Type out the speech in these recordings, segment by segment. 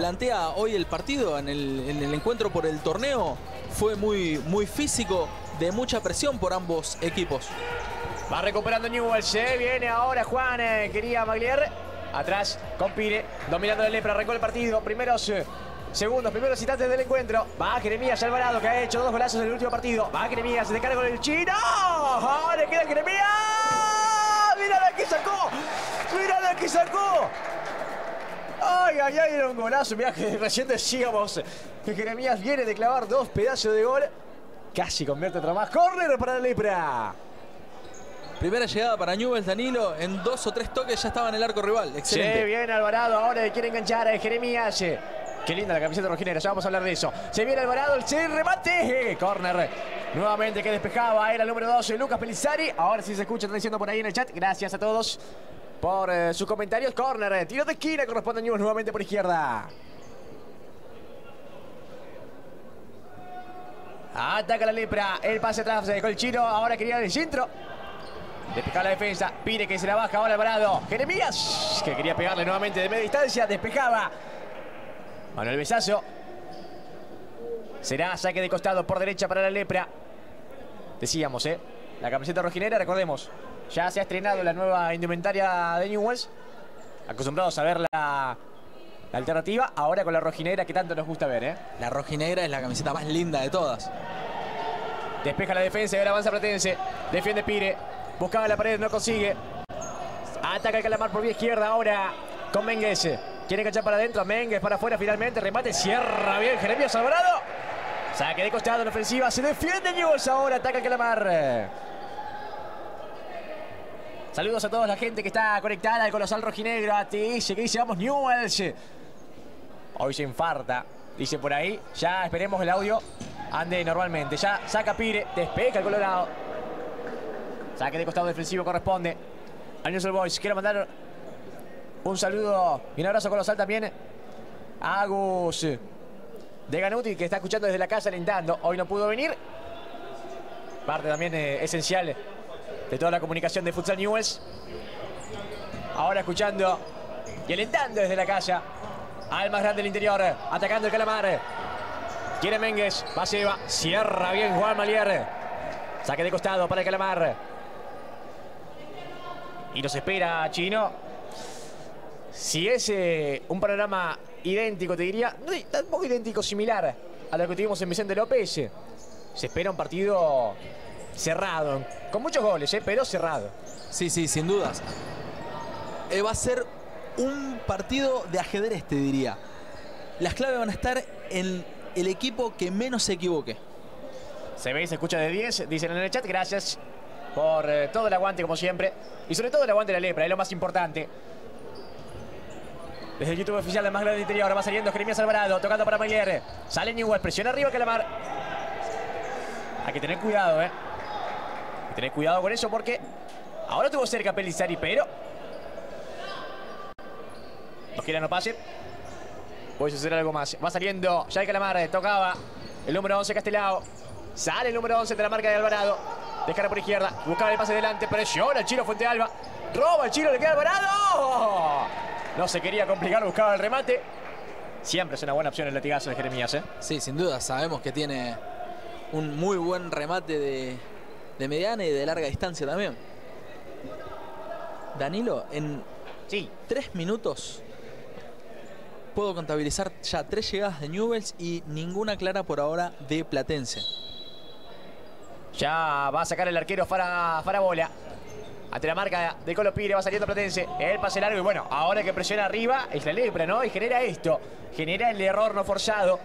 plantea hoy el partido en el, en el encuentro por el torneo fue muy, muy físico, de mucha presión por ambos equipos. Va recuperando Newell. Se viene ahora Juan. eh, quería Maglier. Atrás con Pire. Dominando la lepra. Arrancó el partido. Primeros eh, segundos, primeros instantes del encuentro. Va Jeremías Alvarado que ha hecho dos golazos en el último partido. Va Jeremías. Se descarga con el chino. ¡Ahora queda Jeremías! ¡Mira la que sacó! ¡Mira la que sacó! Ay, ay, ay, era un golazo. Mirá que recién decíamos que Jeremías viene de clavar dos pedazos de gol. Casi convierte otra más. Corner para la lepra. Primera llegada para Newell's Danilo, en dos o tres toques ya estaba en el arco rival. Excelente. Se viene Alvarado, ahora le quiere enganchar a Jeremías. Qué linda la camiseta rojinera, ya vamos a hablar de eso. Se viene Alvarado, el remate. Corner. Nuevamente que despejaba, era el número 12, Lucas Pelizari. Ahora sí se escucha, están diciendo por ahí en el chat. Gracias a todos por eh, sus comentarios. Corner, tiro de esquina, corresponde a Newell's nuevamente por izquierda. Ataca la lepra, el pase atrás de Colchino, ahora quería el centro. Despejaba la defensa, pide que se la baja ahora Alvarado. Jeremías, que quería pegarle nuevamente de media distancia, despejaba. Manuel Besazo. Será saque de costado por derecha para la lepra. Decíamos, ¿eh? La camiseta rojinera, recordemos, ya se ha estrenado la nueva indumentaria de Newells. Acostumbrados a ver la, la alternativa, ahora con la rojinera que tanto nos gusta ver, ¿eh? La rojinegra es la camiseta más linda de todas. Despeja la defensa y ahora avanza Platense. Defiende Pire. Buscaba la pared, no consigue. Ataca el calamar por vía izquierda ahora con Mengues. Quiere enganchar para adentro. Mengues para afuera finalmente. Remate. Cierra bien Jeremías Alvarado. Saque de costado en ofensiva. Se defiende Newell's ahora. Ataca el calamar. Saludos a toda la gente que está conectada al Colosal Rojinegro. A TS que dice vamos Newell's. Hoy se infarta. Dice por ahí. Ya esperemos el audio. Ande normalmente. Ya saca Pire. Despeja el Colorado. Saque de costado defensivo corresponde. A Newell's Boys. Quiero mandar un saludo y un abrazo colosal también Agus de Ganuti que está escuchando desde la casa alentando. Hoy no pudo venir. Parte también eh, esencial de toda la comunicación de Futsal Newells. Ahora escuchando y alentando desde la casa al más grande del interior. Atacando el calamar. Quiere Mengues. Va. Cierra bien Juan Malier. Saque de costado para el calamar. Y nos espera Chino. Si es un panorama idéntico, te diría, no, tampoco idéntico, similar a lo que tuvimos en Vicente López, se espera un partido cerrado, con muchos goles, eh, pero cerrado. Sí, sí, sin dudas. Eh, va a ser un partido de ajedrez, te diría. Las claves van a estar en el equipo que menos se equivoque. Se ve y se escucha de 10, dicen en el chat, gracias por eh, todo el aguante como siempre. Y sobre todo el aguante de la lepra, es lo más importante. Desde el YouTube oficial del más grande del interior va saliendo Jeremías Alvarado, tocando para Mayer. Sale Newell, presiona arriba Calamar. Hay que tener cuidado, ¿eh? Hay que tener cuidado con eso porque ahora tuvo cerca Pelizari, pero... No quiera no pase. Puede suceder algo más. Va saliendo ya Calamar, tocaba el número 11 Castelao. Sale el número 11 de la marca de Alvarado. Descarga por izquierda, buscaba el pase delante, presiona el Chino Fuente Alba. Roba el Chino, le queda Alvarado. No se quería complicar, buscaba el remate. Siempre es una buena opción el latigazo de Jeremías, ¿eh? Sí, sin duda. Sabemos que tiene un muy buen remate de, de mediana y de larga distancia también. Danilo, en Sí. tres minutos puedo contabilizar ya tres llegadas de Newells y ninguna clara por ahora de Platense. Ya va a sacar el arquero Fara, Farabola. Ante la marca de Colo Pire va saliendo Platense. El pase largo y bueno, ahora que presiona arriba es la lepra, ¿no? Y genera esto. Genera el error no forzado.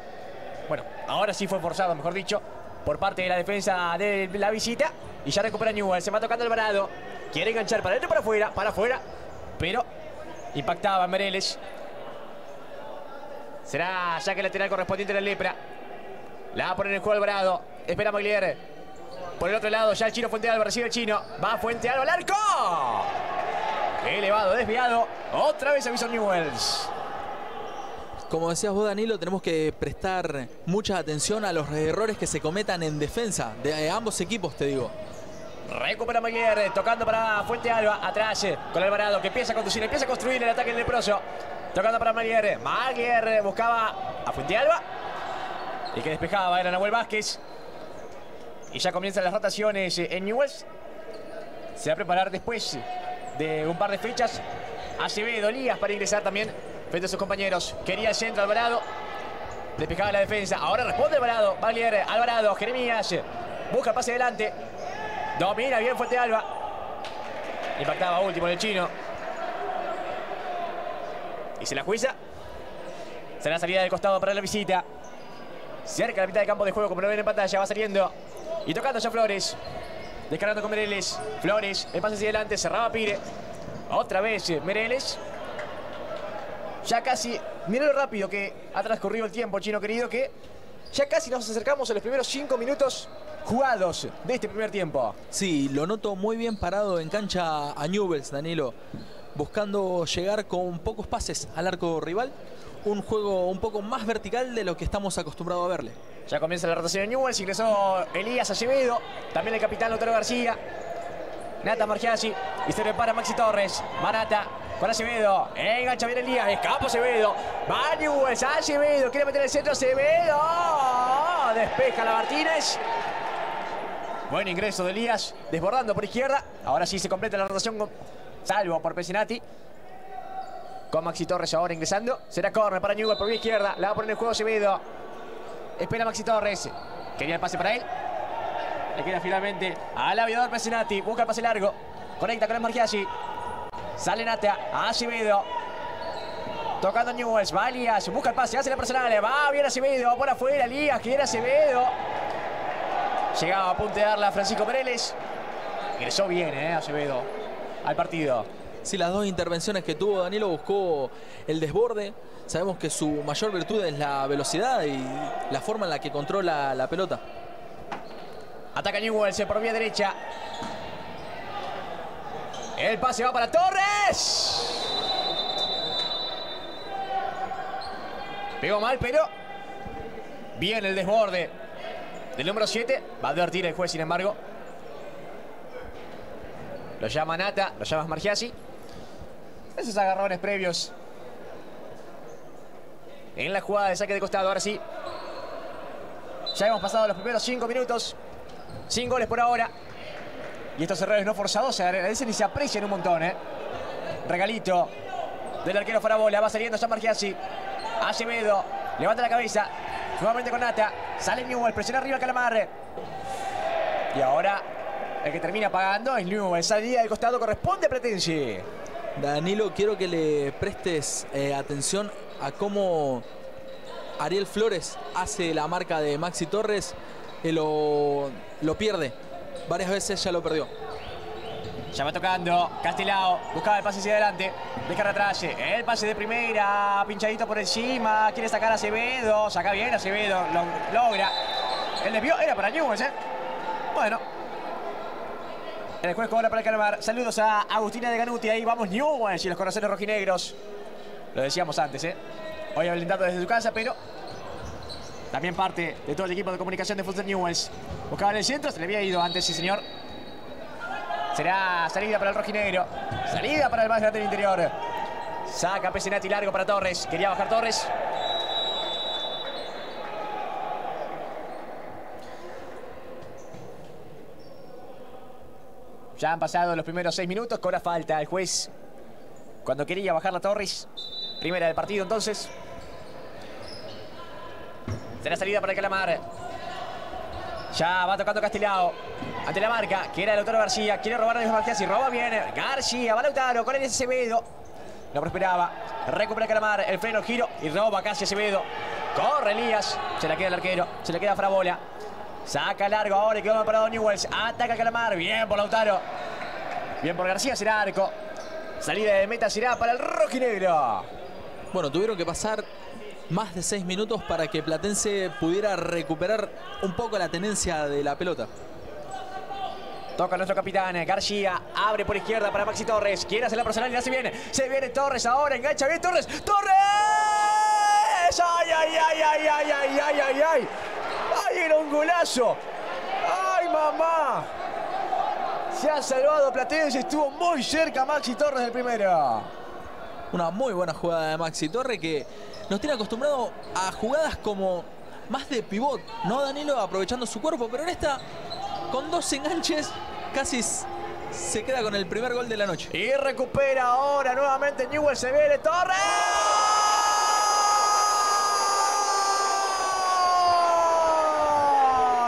Bueno, ahora sí fue forzado, mejor dicho, por parte de la defensa de la visita. Y ya recupera Newell. Se va tocando Alvarado. Quiere enganchar para adentro, para afuera, para afuera. Pero impactaba Mereles. Será saque lateral correspondiente a la lepra. La va a poner en juego Alvarado. Espera Maglier. Por el otro lado, ya el chino Fuente Alba recibe el chino. Va Fuente Alba al arco. Elevado, desviado. Otra vez aviso Newells. Como decías vos, Danilo, tenemos que prestar mucha atención a los errores que se cometan en defensa de ambos equipos, te digo. Recupera Maglier, tocando para Fuente Alba. Atrás con Alvarado que empieza a conducir, empieza a construir el ataque del leproso. Tocando para Maguire. Maguire buscaba a Fuentealba. Y que despejaba era Nahuel Vázquez. Y ya comienzan las rotaciones en Newells. Se va a preparar después de un par de fechas. Acevedo, Lías para ingresar también frente a sus compañeros. Quería el centro Alvarado. Despejaba la defensa. Ahora responde Alvarado. Magliere, Alvarado, Jeremías. Busca el pase adelante. Domina bien Fuente Alba. Impactaba último el chino. Y se la juiza. Será salida del costado para la visita. Cerca la mitad de campo de juego, como lo ven en pantalla. Va saliendo. Y tocando ya Flores. Descargando con Mereles. Flores, el pase hacia adelante. Cerraba Pire. Otra vez Mereles. Ya casi, miren lo rápido que ha transcurrido el tiempo, chino querido, que ya casi nos acercamos a los primeros cinco minutos jugados de este primer tiempo. Sí, lo noto muy bien parado en cancha a Newells, Danilo, buscando llegar con pocos pases al arco rival. Un juego un poco más vertical de lo que estamos acostumbrados a verle. Ya comienza la rotación de Newells, ingresó Elías Acevedo, también el capitán Lautaro García, Nata Margiasi y se prepara Maxi Torres. Manata con Acevedo. Engancha bien Elías. Escapa Acevedo. Va Newells. Acevedo. Quiere meter el centro. Acevedo. Despeja la Martínez. Buen ingreso de Elías. Desbordando por izquierda. Ahora sí se completa la rotación. Con... Salvo por Pesinati. Con Maxi Torres ahora ingresando. Será corner para Newell por vía izquierda. La va a poner el juego Acevedo. Espera Maxi Torres. Quería el pase para él. Le queda finalmente al aviador Pesinati. Busca el pase largo. Conecta con el Margiasi. Sale Nata. Acevedo. Tocando Newells. Va Elías. Busca el pase. Hace la personal. Va bien Acevedo. Por afuera. Elías. Quiere Acevedo. Llegaba a puntearla Francisco Pereles. Ingresó bien, ¿eh? Acevedo. Al partido. Sí, las dos intervenciones que tuvo Danilo buscó el desborde. Sabemos que su mayor virtud es la velocidad y la forma en la que controla la pelota. Ataca Newells por vía derecha. El pase va para Torres. Pegó mal, pero bien el desborde del número 7. Va a advertir el juez, sin embargo. Lo llama Nata, lo llama Margiasi. Esos agarrones previos. En la jugada de saque de costado, ahora sí. Ya hemos pasado los primeros 5 minutos. Sin goles por ahora. Y estos errores no forzados se agradecen y se aprecian un montón, ¿eh? Regalito del arquero Farabola. Va saliendo San Margiasi. Acevedo. Levanta la cabeza. Nuevamente con Nata. Sale Newell. Presiona arriba el Calamar. Y ahora el que termina pagando es Newell. Salida del costado corresponde a Pretensi. Danilo, quiero que le prestes eh, atención a cómo Ariel Flores hace la marca de Maxi Torres. Eh, lo, lo pierde. Varias veces ya lo perdió. Ya va tocando. Castilao. Buscaba el pase hacia adelante. Deja retrache. El pase de primera. Pinchadito por encima. Quiere sacar a Acevedo. Saca bien Acevedo. Lo, logra. El desvío era para Newells, ¿eh? Bueno. El juez cobra para el Calmar. Saludos a Agustina de Ganuti. Ahí vamos Newells y los corazones rojinegros. Lo decíamos antes, ¿eh? Hoy blindando desde su casa, pero también parte de todo el equipo de comunicación de Futsal Newells. Buscaba en el centro, se le había ido antes, sí señor. Será salida para el rojinegro. Salida para el más grande del interior. Saca Pesinati largo para Torres. Quería bajar Torres. Ya han pasado los primeros seis minutos. Cobra falta el juez. Cuando quería bajar la Torres. Primera del partido entonces. Será salida para Calamar. Ya va tocando Castilao. Ante la marca. Quiere Lautaro García. Quiere robar a Dios García. Si roba bien. García. Va Lautaro. Con el Acevedo. No prosperaba. Recupera Calamar. El freno, giro. Y roba casi Acevedo. Corre Elías. Se la queda el arquero. Se le queda Frabola. Saca largo ahora y quedó parado Newells. Ataca Calamar. Bien por Lautaro. Bien por García. Será arco. Salida de meta será para el rojinegro. Bueno, tuvieron que pasar más de seis minutos para que Platense pudiera recuperar un poco la tenencia de la pelota. Toca nuestro capitán García. Abre por izquierda para Maxi Torres. Quiere hacer la personal y la hace bien. Se viene Torres ahora. Engancha bien Torres. ¡Torres! ¡Ay, ay, ay, ay, ay, ay, ay, ay! ¡Ay, ay era un golazo! ¡Ay, mamá! Se ha salvado Platense. Estuvo muy cerca Maxi Torres del primero. Una muy buena jugada de Maxi Torres que nos tiene acostumbrado a jugadas como más de pivot, ¿no, Danilo? Aprovechando su cuerpo, pero en esta, con dos enganches, casi se queda con el primer gol de la noche. Y recupera ahora nuevamente Newell, se viene Torres.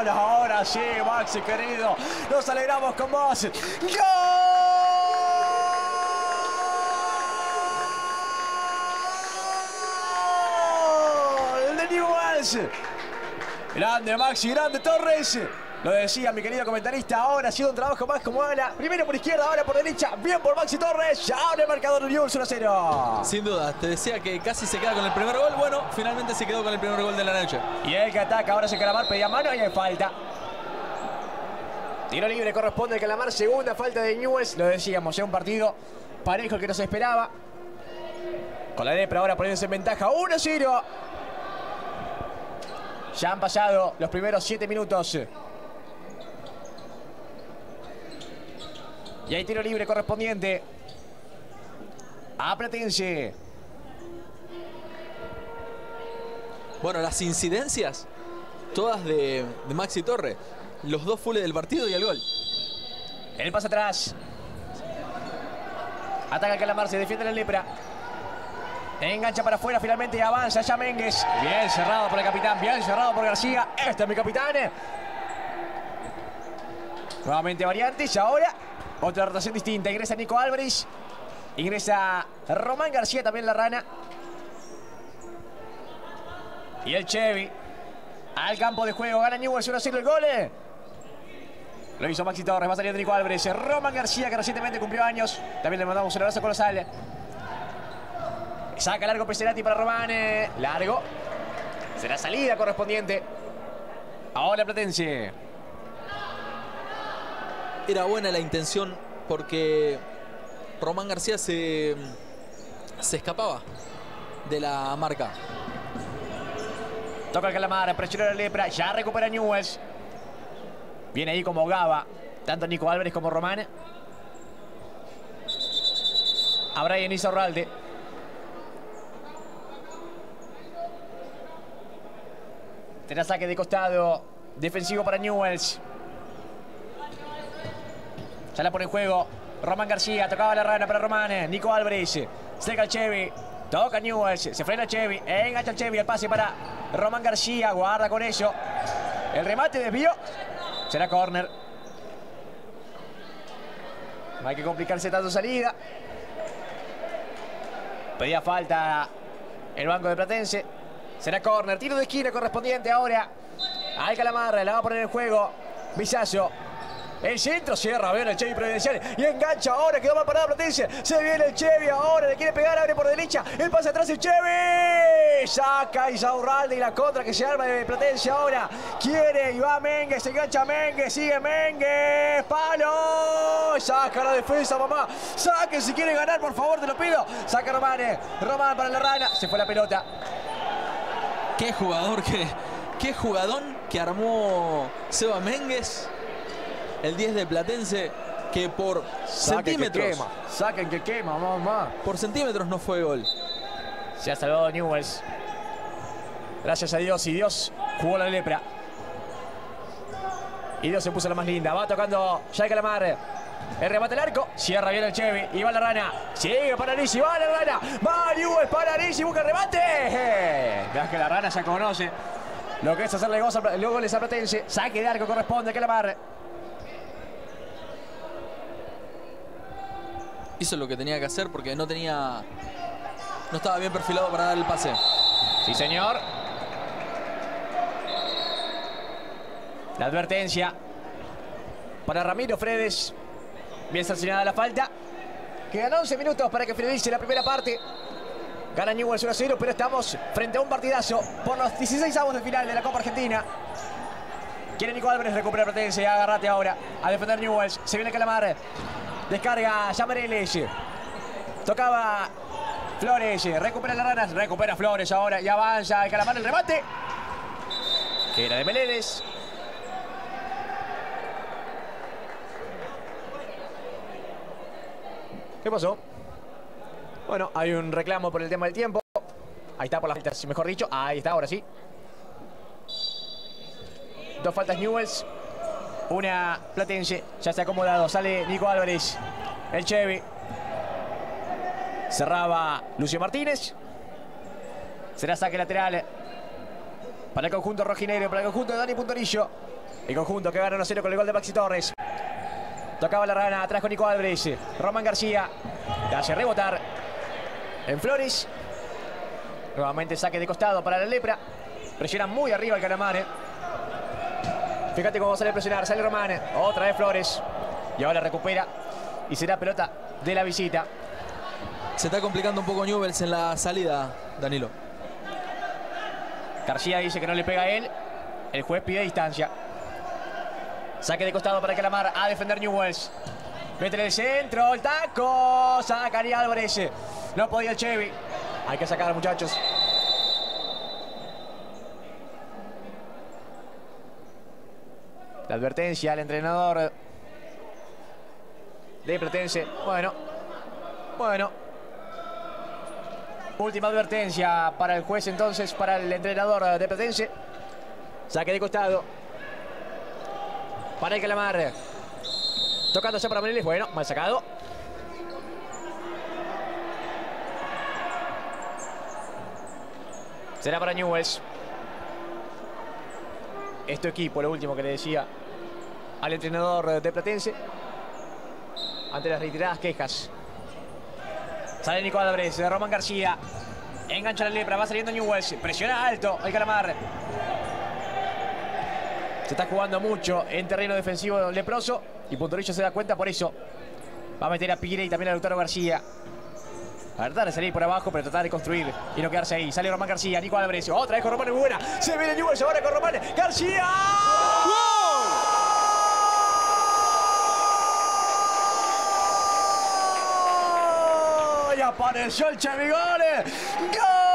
Ahora sí, Maxi querido, nos alegramos con vos. ¡Gol! de Grande Maxi, grande Torres. Lo decía mi querido comentarista, ahora ha sido un trabajo más como ala. Primero por izquierda, ahora por derecha. Bien por Maxi Torres. Ya abre el marcador de Newell's 1 0. Sin duda, te decía que casi se queda con el primer gol. Bueno, finalmente se quedó con el primer gol de la noche. Y el que ataca ahora es el Calamar, pedía mano y hay falta. Tiro libre corresponde al Calamar, segunda falta de Newells. Lo decíamos, es un partido parejo que nos esperaba. Con la lepra ahora poniéndose en ventaja 1-0. Ya han pasado los primeros 7 minutos. Y hay tiro libre correspondiente a Platense. Bueno, las incidencias, todas de, de Maxi Torre. Los dos fulles del partido y el gol. El pase atrás. Ataca Calamar, se defiende la lepra. Engancha para afuera finalmente y avanza ya. Bien cerrado por el capitán, bien cerrado por García. Este es mi capitán. Nuevamente variantes ahora otra rotación distinta. Ingresa Nico Álvarez. Ingresa Román García, también la rana. Y el Chevy. Al campo de juego. Gana Newell's 1 0 el gol. Lo hizo Maxi Torres. Va saliendo Nico Álvarez. Román García, que recientemente cumplió años. También le mandamos un abrazo colosal. Saca largo Peserati para Román. Largo. Será salida correspondiente. Ahora Platense. Era buena la intención porque Román García se, se escapaba de la marca. Toca el calamar, presiona la lepra, ya recupera Newells. Viene ahí como Gaba, tanto Nico Álvarez como Román. A Brian Izarralde. Tendrá saque de costado. Defensivo para Newells. Ya la pone en juego. Román García. Tocaba la rana para Román. Nico Álvarez. Seca Chevy. Toca Newells. Se frena Chevy. Engancha Chevy. El pase para Román García. Guarda con ello. El remate desvió. Será córner. No hay que complicarse tanto salida. Pedía falta el banco de Platense. Será córner. Tiro de esquina correspondiente ahora. Al Calamar. La va a poner en juego. Villazo. El centro cierra bien el Chevy Providencial y engancha ahora, quedó mal parado Platense. Se viene el Chevy ahora, le quiere pegar, abre por derecha. El pase atrás el Chevy. Saca Isaurralde y la contra que se arma de Platense ahora. Quiere y va Mengue, se engancha Mengue, sigue Mengue. Palo. Saca la defensa, mamá. Saque si quiere ganar, por favor, te lo pido. Saca Román. Román para la rana. Se fue la pelota. Qué jugador, qué, qué jugadón que armó Seba Méndez el 10 de Platense, que por Saquen centímetros. Que quema. Saquen que quema, mamá. Por centímetros no fue gol. Se ha salvado Newells. Gracias a Dios. Y Dios jugó la lepra. Y Dios se puso la más linda. Va tocando Jai Calamar. El remate al arco. Cierra bien el Chevy. Y va la rana. Sigue para Lisi. Va la rana. Va Newells para Lisi. Busca el remate. Veas que la rana ya conoce lo que es hacerle goles a Platense. Saque de arco corresponde a Calamar. Hizo lo que tenía que hacer porque no tenía. No estaba bien perfilado para dar el pase. Sí, señor. La advertencia para Ramiro Fredes. Bien sancionada la falta. Quedan 11 minutos para que finalice la primera parte. Gana Newell's 1 0, pero estamos frente a un partidazo por los 16 avos de final de la Copa Argentina. Quiere Nico Álvarez recuperar pretencia. Agarrate ahora a defender Newell's. Se viene Calamar. Descarga Llamareles. Tocaba Flores. Recupera las ranas. Recupera Flores ahora. Y avanza el Calamar el remate. Que era de Meléndez. ¿Qué pasó? Bueno, hay un reclamo por el tema del tiempo. Ahí está por las faltas, mejor dicho. Ahí está, ahora sí. Dos faltas Newells. Una Platense. Ya está acomodado. Sale Nico Álvarez. El Chevy. Cerraba Lucio Martínez. Será saque lateral para el conjunto rojinegro, para el conjunto de Dani Puntorillo. El conjunto que gana 1-0 con el gol de Maxi Torres. Tocaba la rana atrás con Nico Álvarez. Román García. Le hace rebotar en Flores. Nuevamente saque de costado para la lepra. Presiona muy arriba el Calamar. Fíjate cómo sale a presionar. Sale Román. Otra vez Flores. Y ahora recupera. Y será pelota de la visita. Se está complicando un poco Newells en la salida, Danilo. García dice que no le pega a él. El juez pide distancia. Saque de costado para Calamar a defender Newells. Mete en el centro, el taco. Sacaría Álvarez. No podía el Chevy. Hay que sacar, muchachos. La advertencia al entrenador de Platense. Bueno, bueno. Última advertencia para el juez entonces, para el entrenador de Platense. Saque de costado. Para el Calamar. Tocándose para Meniles. Bueno, mal sacado. Será para Newells. Este equipo, lo último que le decía al entrenador de Platense. Ante las reiteradas quejas. Sale Nico Álvarez, Román García. Engancha la lepra, va saliendo Newells. Presiona alto el Calamar. Se está jugando mucho en terreno defensivo leproso. Y Puntorillo se da cuenta por eso. Va a meter a Pire y también a Lautaro García. A tratar de salir por abajo, pero tratar de construir y no quedarse ahí. Sale Román García, Nico Álvarez. Otra vez con Román muy buena. Se viene Newell's ahora con Román García. ¡Gol! Y apareció el Chevigole. ¡Gol!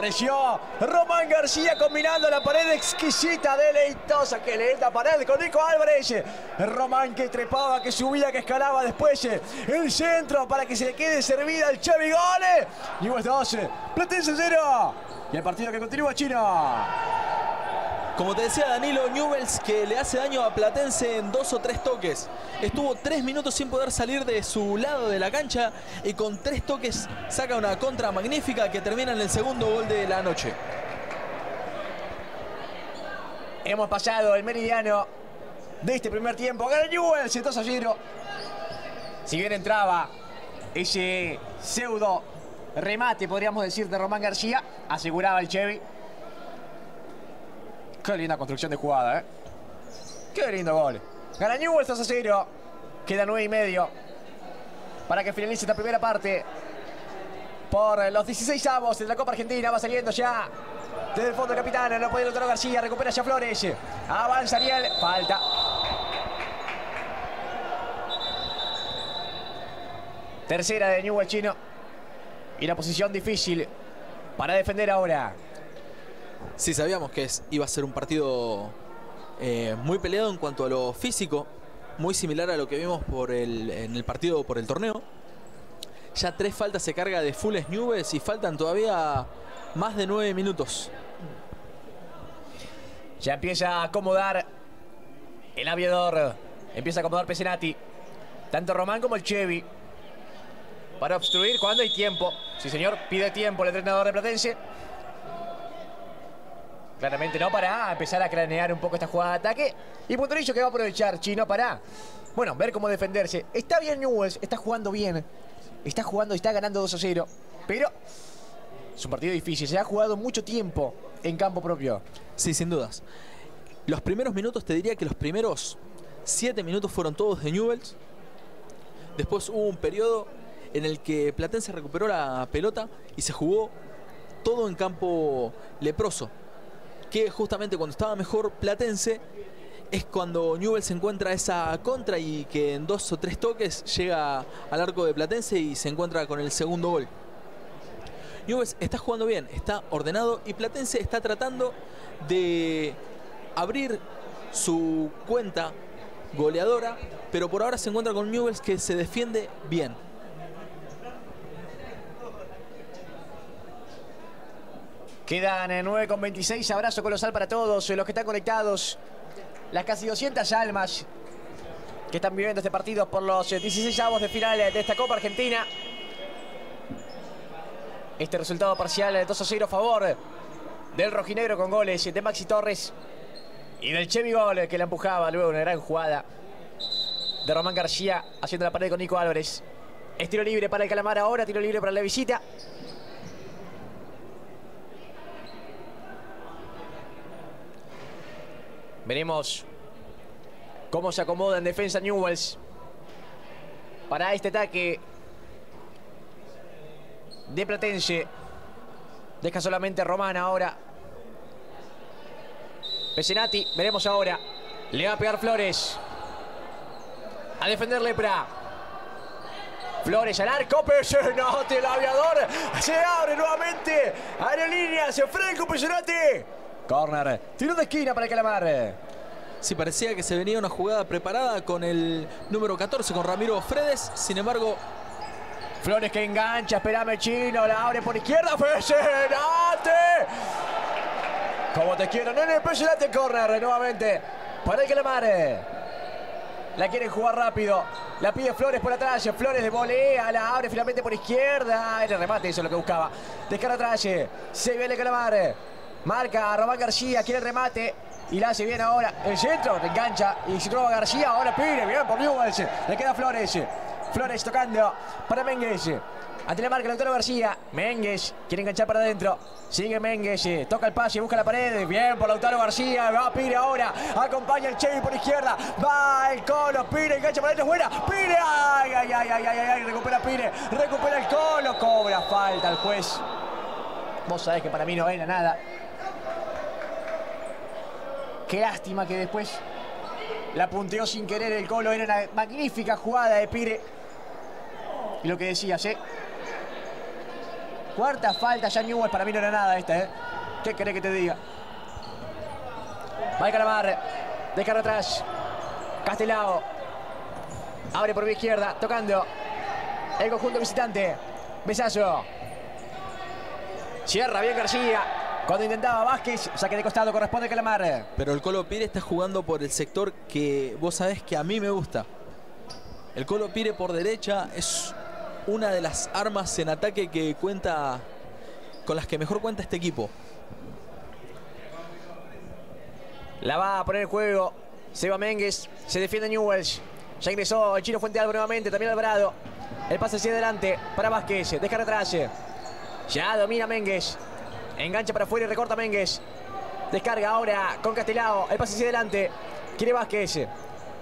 Apareció Román García combinando la pared exquisita, deleitosa que le da pared con Nico Álvarez. Román que trepaba, que subía, que escalaba después el centro para que se le quede servida el Chevy Gole. Newell's 12, Platense 0. Y el partido que continúa Chino. Como te decía Danilo, Newells que le hace daño a Platense en dos o tres toques. Estuvo tres minutos sin poder salir de su lado de la cancha y con tres toques saca una contra magnífica que termina en el segundo gol de la noche. Hemos pasado el meridiano de este primer tiempo. Gana Newell's, 2 a 0. Si bien entraba ese pseudo remate, podríamos decir, de Román García, aseguraba el Chevy. Qué linda construcción de jugada, ¿eh? Qué lindo gol. Gana Newell's 2 a 0. Queda 9 y medio para que finalice esta primera parte. Por los 16 avos de la Copa Argentina va saliendo ya desde el fondo el capitán. No puede Lautaro García. Recupera ya Flores. Avanza Ariel. Falta. Tercera de Newell Chino. Y la posición difícil para defender ahora. Sí, sabíamos que iba a ser un partido eh, muy peleado en cuanto a lo físico, muy similar a lo que vimos por el, en el partido por el torneo. Ya tres faltas se carga de Fulles Nubes y faltan todavía más de nueve minutos. Ya empieza a acomodar el aviador. Empieza a acomodar Pesenati. Tanto Román como el Chevy. Para obstruir cuando hay tiempo. Sí, señor, pide tiempo el entrenador de Platense. Claramente no para empezar a cranear un poco esta jugada de ataque. Y Puntorillo que va a aprovechar Chino para, bueno, ver cómo defenderse. Está bien Newells, está jugando bien. Está jugando y está ganando 2 a 0. Pero es un partido difícil. Se ha jugado mucho tiempo en campo propio. Sí, sin dudas. Los primeros minutos, te diría que los primeros siete minutos fueron todos de Newells. Después hubo un periodo en el que Platense recuperó la pelota y se jugó todo en campo leproso que justamente cuando estaba mejor Platense es cuando Newell se encuentra esa contra y que en dos o tres toques llega al arco de Platense y se encuentra con el segundo gol. Newells está jugando bien, está ordenado y Platense está tratando de abrir su cuenta goleadora, pero por ahora se encuentra con Newells que se defiende bien. Quedan 9 con 26. Abrazo colosal para todos los que están conectados. Las casi 200 almas que están viviendo este partido por los 16 avos de final de esta Copa Argentina. Este resultado parcial de 2 a 0 a favor del rojinegro con goles de Maxi Torres y del Chevy Gol que la empujaba luego una gran jugada de Román García haciendo la pared con Nico Álvarez. Es tiro libre para el Calamar ahora, tiro libre para la visita. Veremos cómo se acomoda en defensa Newells para este ataque de Platense. Deja solamente Román ahora. Pesenati, veremos ahora. Le va a pegar Flores. A defender Lepra. Flores al arco, Pesenati, el aviador. Se abre nuevamente. Aerolínea, se Franco Pesenati. Corner. Tiro de esquina para el Calamar. Sí, parecía que se venía una jugada preparada con el número 14, con Ramiro Fredes. Sin embargo... Flores que engancha, esperame Chino, la abre por izquierda. Pesenate. Como te quiero, nene, Pesenate, corner nuevamente para el Calamar. La quieren jugar rápido. La pide Flores por atrás. Flores de volea. La abre finalmente por izquierda. Era el remate, eso es lo que buscaba. Descarga atrás. Se viene el Calamar. Marca Román García. Quiere el remate. Y la hace bien ahora. El centro. Engancha. Y se trova García. Ahora pide. Bien por Newells. Le queda Flores. Flores tocando para Mengues. Ante la marca el doctor García. Mengues quiere enganchar para adentro. Sigue Mengues. Toca el pase. Busca la pared. Bien por Lautaro García. Va Pire ahora. Acompaña el Chevy por izquierda. Va el Colo. Pire. Engancha para adentro. Buena. Pire. Ay, ay, ay, ay, ay, ay. Recupera Pire. Recupera el Colo. Cobra falta el juez. Vos sabés que para mí no era nada. Qué lástima que después la punteó sin querer el Colo. Era una magnífica jugada de Pire. Y lo que decías, ¿eh? Cuarta falta ya Newell. Para mí no era nada esta, ¿eh? ¿Qué querés que te diga? El Calamar. Descarga atrás. Castelao. Abre por vía izquierda. Tocando. El conjunto visitante. Besazo. Cierra bien García. Cuando intentaba Vázquez, saque de costado, corresponde Calamar. Pero el Colo Pire está jugando por el sector que vos sabés que a mí me gusta. El Colo Pire por derecha es una de las armas en ataque que cuenta con las que mejor cuenta este equipo. La va a poner en juego Seba Mengues. Se defiende Newells. Ya ingresó el Chino Fuente Albo nuevamente. También Alvarado. El pase hacia adelante para Vázquez. Descarga atrás. Ya domina Mengues. Engancha para afuera y recorta Mengues. Descarga ahora con Castelao. El pase hacia adelante. Quiere Vázquez.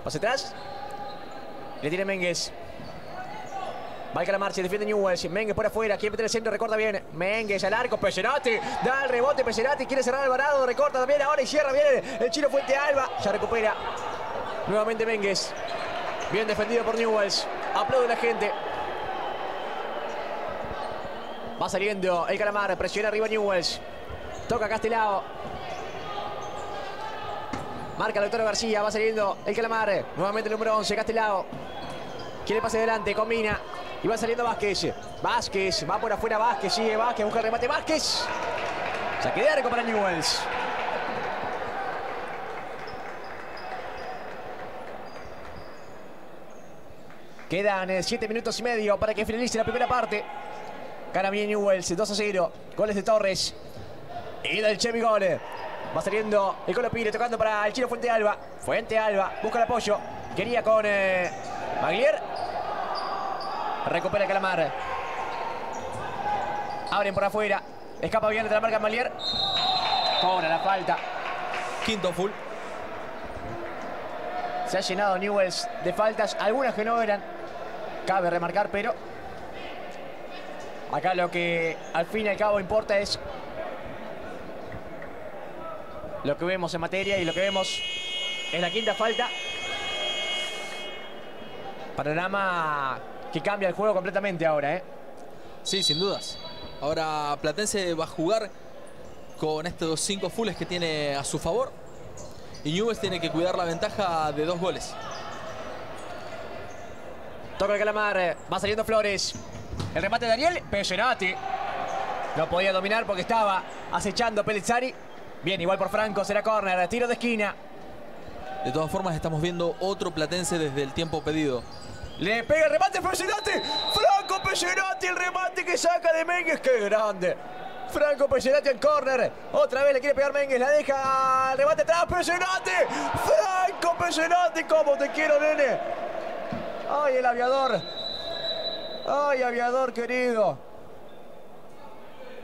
Pase atrás. Le tiene Mengues. Va el se defiende Newells. Mengues por afuera, quiere meter el centro, recorta bien. Mengues al arco, Peserati. Da el rebote, Peserati. Quiere cerrar Alvarado, recorta también ahora y cierra bien el chino Fuente Alba. Ya recupera. Nuevamente Mengues. Bien defendido por Newells. Aplaude la gente. Va saliendo el Calamar, presiona arriba Newells. Toca Castelao. Marca el doctor García, va saliendo el Calamar. Nuevamente el número 11, Castelao. Quiere pase adelante, combina. Y va saliendo Vázquez. Vázquez, va por afuera Vázquez, sigue Vázquez, busca el remate Vázquez. Saque de arco para Newells. Quedan 7 minutos y medio para que finalice la primera parte. Gana bien Newells, 2 a 0. Goles de Torres. Y del Chevy Gol. Va saliendo el Colo Pire, tocando para el Chino Fuente Alba. Fuente Alba, busca el apoyo. Quería con eh, Maglier. Recupera Calamar. Abren por afuera. Escapa bien de la marca Maglier. Cobra la falta. Quinto full. Se ha llenado Newells de faltas. Algunas que no eran. Cabe remarcar, pero... Acá lo que al fin y al cabo importa es lo que vemos en materia y lo que vemos en la quinta falta. Panorama que cambia el juego completamente ahora, ¿eh? Sí, sin dudas. Ahora Platense va a jugar con estos cinco fulls que tiene a su favor. Y Newell's tiene que cuidar la ventaja de dos goles. Toca el calamar. Va saliendo Flores. El remate de Ariel. Pellerati. No podía dominar porque estaba acechando Pelizzari. Bien, igual por Franco. Será córner. Tiro de esquina. De todas formas, estamos viendo otro Platense desde el tiempo pedido. Le pega el remate Pellerati. Franco Pellerati. El remate que saca de Mengues. ¡Qué grande! Franco Pellerati en córner. Otra vez le quiere pegar Mengues. La deja. Remate atrás. Pellerati. Franco Pellerati. ¿Cómo te quiero, nene? ¡Ay, el aviador! ¡Ay, aviador querido!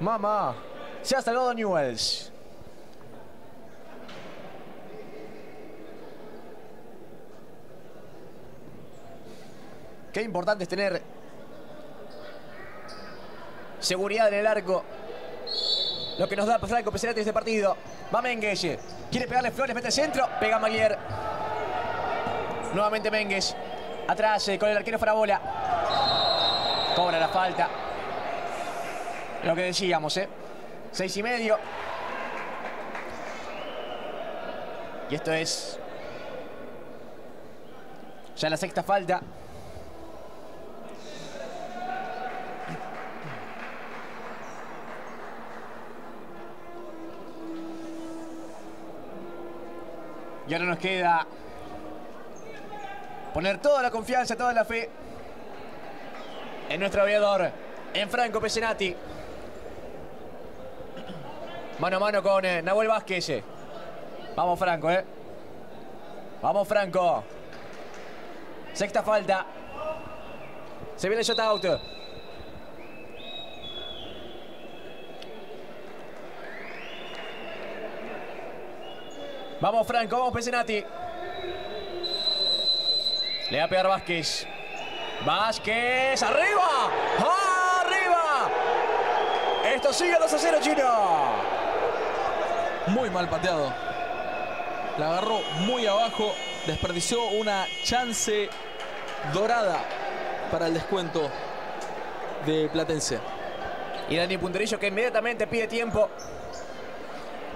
Mamá. Se ha salvado Newells. Qué importante es tener seguridad en el arco. Lo que nos da Franco Peserati este partido. Va Mengues. Quiere pegarle Flores, mete el centro. Pega Maglier. Nuevamente Mengues. Atrás eh, con el arquero Farabola. Cobra la falta. Lo que decíamos, ¿eh? Seis y medio. Y esto es... Ya la sexta falta. Y ahora nos queda poner toda la confianza, toda la fe en nuestro aviador, en Franco Pesenati. Mano a mano con eh, Nahuel Vázquez. Vamos Franco, ¿eh? Vamos Franco. Sexta falta. Se viene el shot out. Vamos Franco, vamos Pesenati. Le va a pegar Vázquez. Vázquez, arriba. ¡Arriba! Esto sigue 2 a 0, Chino. Muy mal pateado. La agarró muy abajo. Desperdició una chance dorada para el descuento de Platense. Y Dani Punterillo que inmediatamente pide tiempo.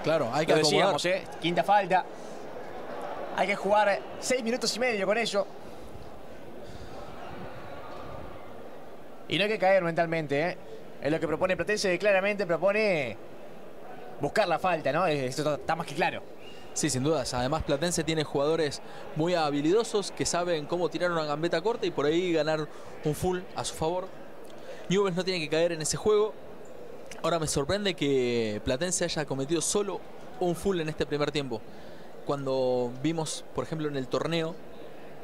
Claro, hay que Lo decíamos, ¿eh? Quinta falta. Hay que jugar seis minutos y medio con ello. Y no hay que caer mentalmente, ¿eh? Es lo que propone Platense, claramente propone buscar la falta, ¿no? Esto está más que claro. Sí, sin dudas. Además, Platense tiene jugadores muy habilidosos que saben cómo tirar una gambeta corta y por ahí ganar un full a su favor. Newell's no tiene que caer en ese juego. Ahora me sorprende que Platense haya cometido solo un full en este primer tiempo. Cuando vimos, por ejemplo, en el torneo,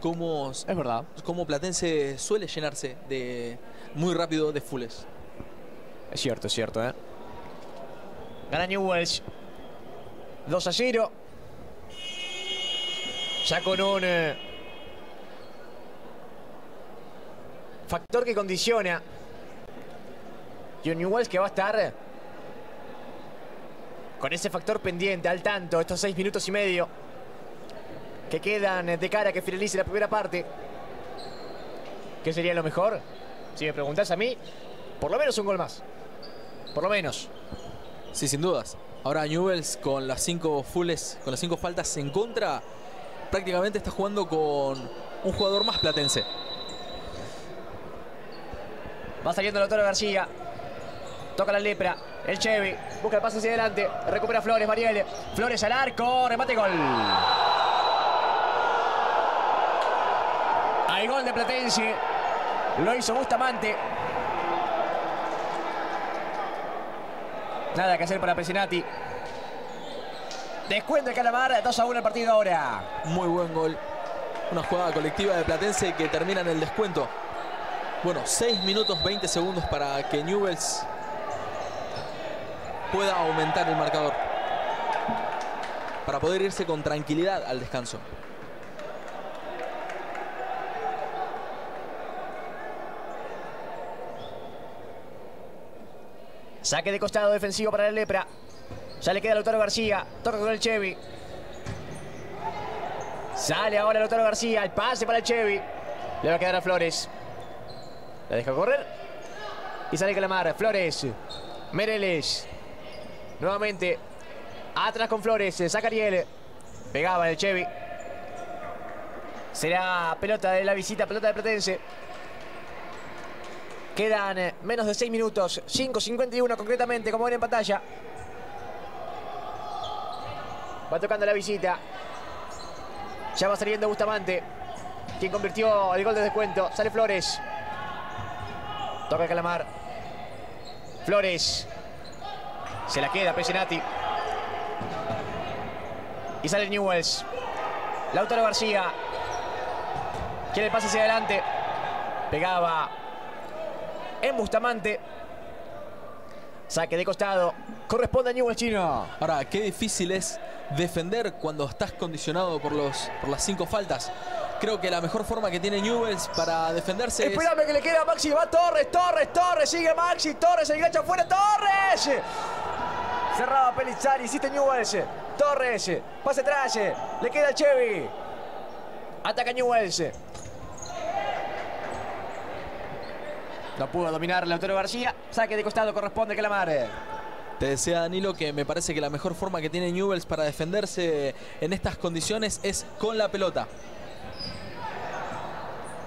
cómo, Es verdad. cómo Platense suele llenarse de muy rápido de fulles. Es cierto, es cierto, ¿eh? Gana Newells. 2 a 0. Ya con un eh, factor que condiciona. Y un Newells que va a estar con ese factor pendiente, al tanto, estos 6 minutos y medio que quedan de cara que finalice la primera parte. ¿Qué sería lo mejor? Si me preguntás a mí, por lo menos un gol más. Por lo menos. Sí, sin dudas. Ahora Newells con las cinco fulles, con las cinco faltas en contra, prácticamente está jugando con un jugador más platense. Va saliendo el Toro García. Toca la lepra. El Chevy. Busca el pase hacia adelante. Recupera Flores, Marielle. Flores al arco. Remate gol. Gol de Platense. Lo hizo Bustamante. Nada que hacer para Pesinati. Descuento el Calamar. 2 a 1 el partido ahora. Muy buen gol. Una jugada colectiva de Platense que termina en el descuento. Bueno, 6 minutos 20 segundos para que Newells pueda aumentar el marcador. Para poder irse con tranquilidad al descanso. Saque de costado defensivo para la Lepra. Ya le queda Lautaro García. Toca con el Chevy. Sale ahora Lautaro García. El pase para el Chevy. Le va a quedar a Flores. La deja correr. Y sale Calamar. Flores. Mereles. Nuevamente. Atrás con Flores. Saca Ariel. Pegaba el Chevy. Será pelota de la visita, pelota de Platense. Quedan eh, menos de 6 minutos. 5.51 concretamente, como ven en pantalla. Va tocando la visita. Ya va saliendo Bustamante. Quien convirtió el gol de descuento. Sale Flores. Toca el calamar. Flores. Se la queda Pesenati. Y sale Newells. Lautaro García. Quiere el pase hacia adelante. Pegaba en Bustamante. Saque de costado. Corresponde a Newell's Chino. Ahora, qué difícil es defender cuando estás condicionado por, los, por las cinco faltas. Creo que la mejor forma que tiene Newells para defenderse Espérame que le queda a Maxi. Va Torres, Torres, Torres. Sigue Maxi. Torres, el engancha afuera. Torres. Cerraba Pelizari. Hiciste Newells. Torres. Pase atrás. Le queda a Chevy. Ataca Newells. No pudo dominar Lautaro García. Saque de costado corresponde a Calamar. Te decía Danilo que me parece que la mejor forma que tiene Newells para defenderse en estas condiciones es con la pelota.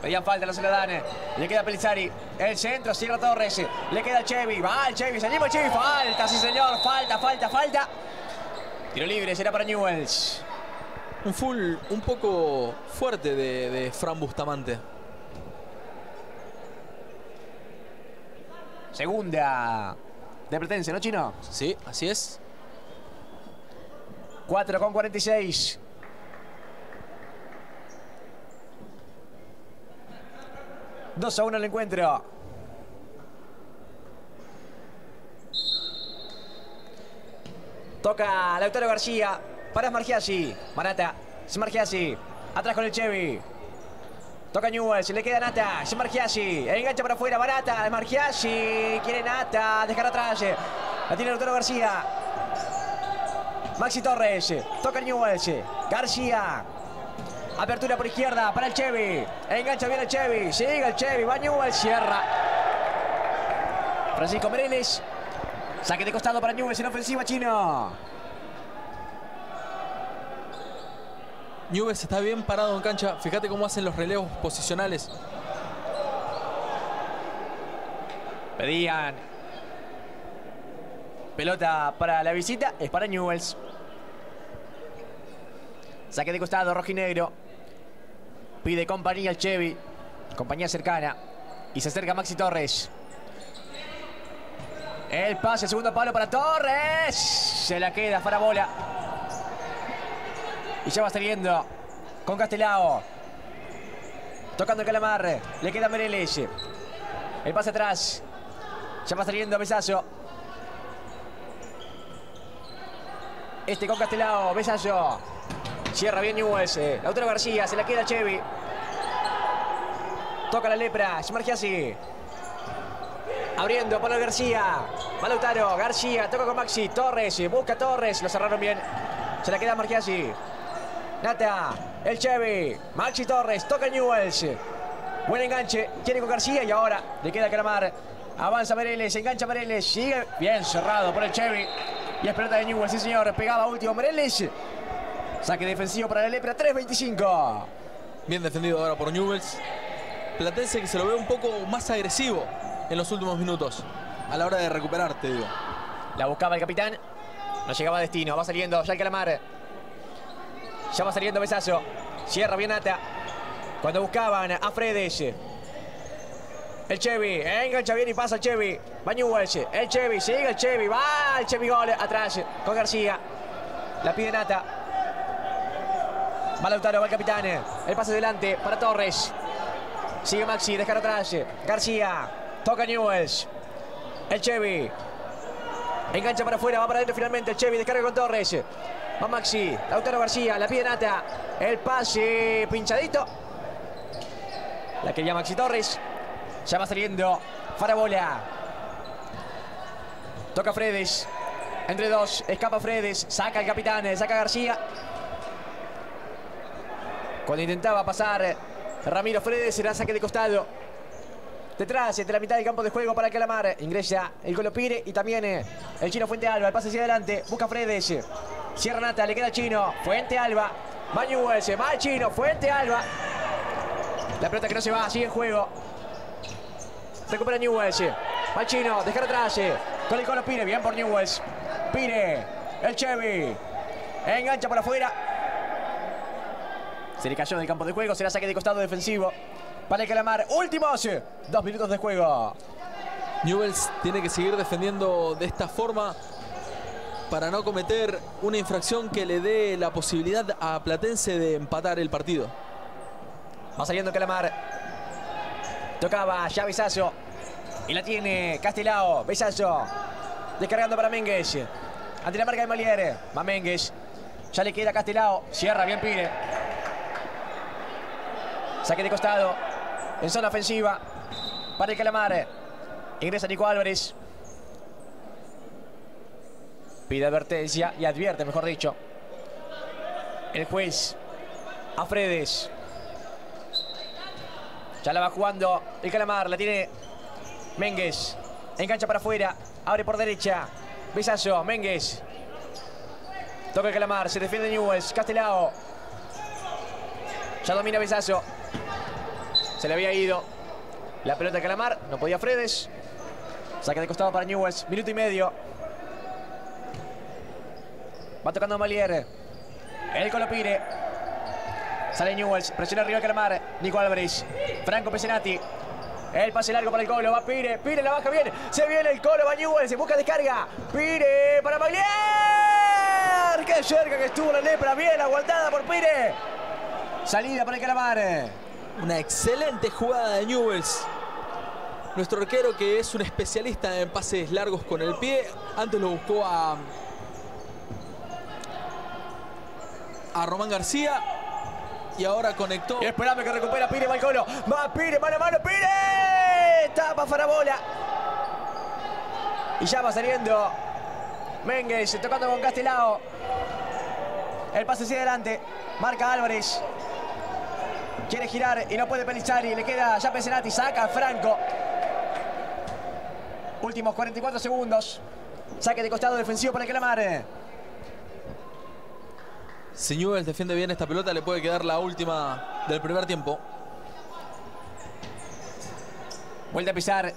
Pedían falta los ciudadanos. Le queda Pelizari. El centro, cierra Torres. Le queda Chevy. Va el Chevy. Se anima el Chevy. Falta, sí señor. Falta, falta, falta. Tiro libre será para Newells. Un full un poco fuerte de, de Fran Bustamante. Segunda de Pretense, ¿no, Chino? Sí, así es. 4 con 46. Dos a uno el encuentro. Toca Lautaro García. Para Margiasi. Manata. Margiasi. Atrás con el Chevy. Toca Newell, le queda Nata, es Margiasi, engancha para afuera, barata, es Margiasi, quiere Nata, dejar atrás, la tiene Lautaro García. Maxi Torres, toca Newell, García, apertura por izquierda para el Chevy, engancha bien el Chevy, sigue el Chevy, va Newell, cierra. Francisco Mereles, saque de costado para Newell en ofensiva chino. Newell's está bien parado en cancha. Fíjate cómo hacen los relevos posicionales. Pedían. Pelota para la visita. Es para Newells. Saque de costado, rojinegro. Pide compañía al Chevy. Compañía cercana. Y se acerca Maxi Torres. El pase, segundo palo para Torres. Se la queda, para bola. Y ya va saliendo con Castelao. Tocando el calamar. Le queda Mereles. El pase atrás. Ya va saliendo Besazo. Este con Castelao. Besazo. Cierra bien Newells. Lautaro García. Se la queda Chevy. Toca la lepra. así. Abriendo para García. Va Lautaro. García. Toca con Maxi. Torres. Busca Torres. Lo cerraron bien. Se la queda Margiasi. Nata, el Chevy, Maxi Torres, toca Newells. Buen enganche, tiene con García y ahora le queda Cramar. Avanza Mereles, engancha Mereles, sigue bien cerrado por el Chevy. Y es pelota de Newells, sí señor, pegaba último Mereles. Saque defensivo para la Lepra, 3.25. Bien defendido ahora por Newells. Platense que se lo ve un poco más agresivo en los últimos minutos. A la hora de recuperar, te digo. La buscaba el capitán. No llegaba a destino. Va saliendo ya el Calamar. Ya va saliendo Besazo. Cierra bien Ata. Cuando buscaban a Fredes. El Chevy. Engancha bien y pasa el Chevy. Va Newell's. El Chevy. Sigue el Chevy. Va el Chevy gol. Atrás con García. La pide Nata. Va Lautaro. Va el capitán. El pase delante para Torres. Sigue Maxi. Dejar atrás. García. Toca Newells. El Chevy. Engancha para afuera. Va para adentro finalmente. El Chevy. Descarga con Torres. Va Maxi, Lautaro García, la pide Nata. El pase pinchadito. La quería Maxi Torres. Ya va saliendo Farabola. Toca Fredes. Entre dos, escapa Fredes. Saca el capitán, saca García. Cuando intentaba pasar Ramiro Fredes, será saque de costado. detrás de la mitad del campo de juego para Calamar. Ingresa el Colo Pire y también eh, el Chino Fuente Alba. El pase hacia adelante, busca Fredes. Cierra Nata, le queda Chino. Fuente Alba. Va Newells, va Chino. Fuente Alba. La pelota que no se va, sigue en juego. Recupera Newells. Va Chino, dejar atrás. Con el Colo Pire, bien por Newells. Pire, el Chevy. Engancha por afuera. Se le cayó del campo de juego, será saque de costado defensivo. Para el Calamar, últimos dos minutos de juego. Newells tiene que seguir defendiendo de esta forma para no cometer una infracción que le dé la posibilidad a Platense de empatar el partido. Va saliendo Calamar. Tocaba ya Besazo. Y la tiene Castelao. Besazo. Descargando para Mengues. Ante la marca de Maliere. Va Mengues. Ya le queda Castelao. Cierra bien Pire. Saque de costado. En zona ofensiva. Para el Calamar. Ingresa Nico Álvarez. Pide advertencia y advierte, mejor dicho. El juez. A Fredes. Ya la va jugando el Calamar. La tiene Mengues. Engancha para afuera. Abre por derecha. Besazo. Mengues. Toca el Calamar. Se defiende Newells. Castelao. Ya domina Besazo. Se le había ido. La pelota de Calamar. No podía Fredes. Saca de costado para Newells. Minuto y medio. Va tocando Malier. El Colopire. Sale Newells. Presiona arriba el Calamar. Nico Álvarez. Franco Pesenati. El pase largo para el Colo. Va Pire. Pire la baja bien. Se viene el Colo. Va Newells. Se busca descarga. Pire para Malier. Qué cerca que estuvo la lepra. Bien aguantada por Pire. Salida para el Calamar. Una excelente jugada de Newells. Nuestro arquero que es un especialista en pases largos con el pie. Antes lo buscó a, a Román García. Y ahora conectó. Y esperando que recupera Pire, va el Colo. Va Pire, mano a mano, Pire. Tapa Farabola. Y ya va saliendo Mengues, tocando con Castelao. El pase hacia adelante. Marca Álvarez. Quiere girar y no puede Pelizari. Le queda ya Pesenati. Saca Franco. Últimos 44 segundos. Saque de costado defensivo para el Calamar. Si Newell's defiende bien esta pelota, le puede quedar la última del primer tiempo. Vuelve a pisar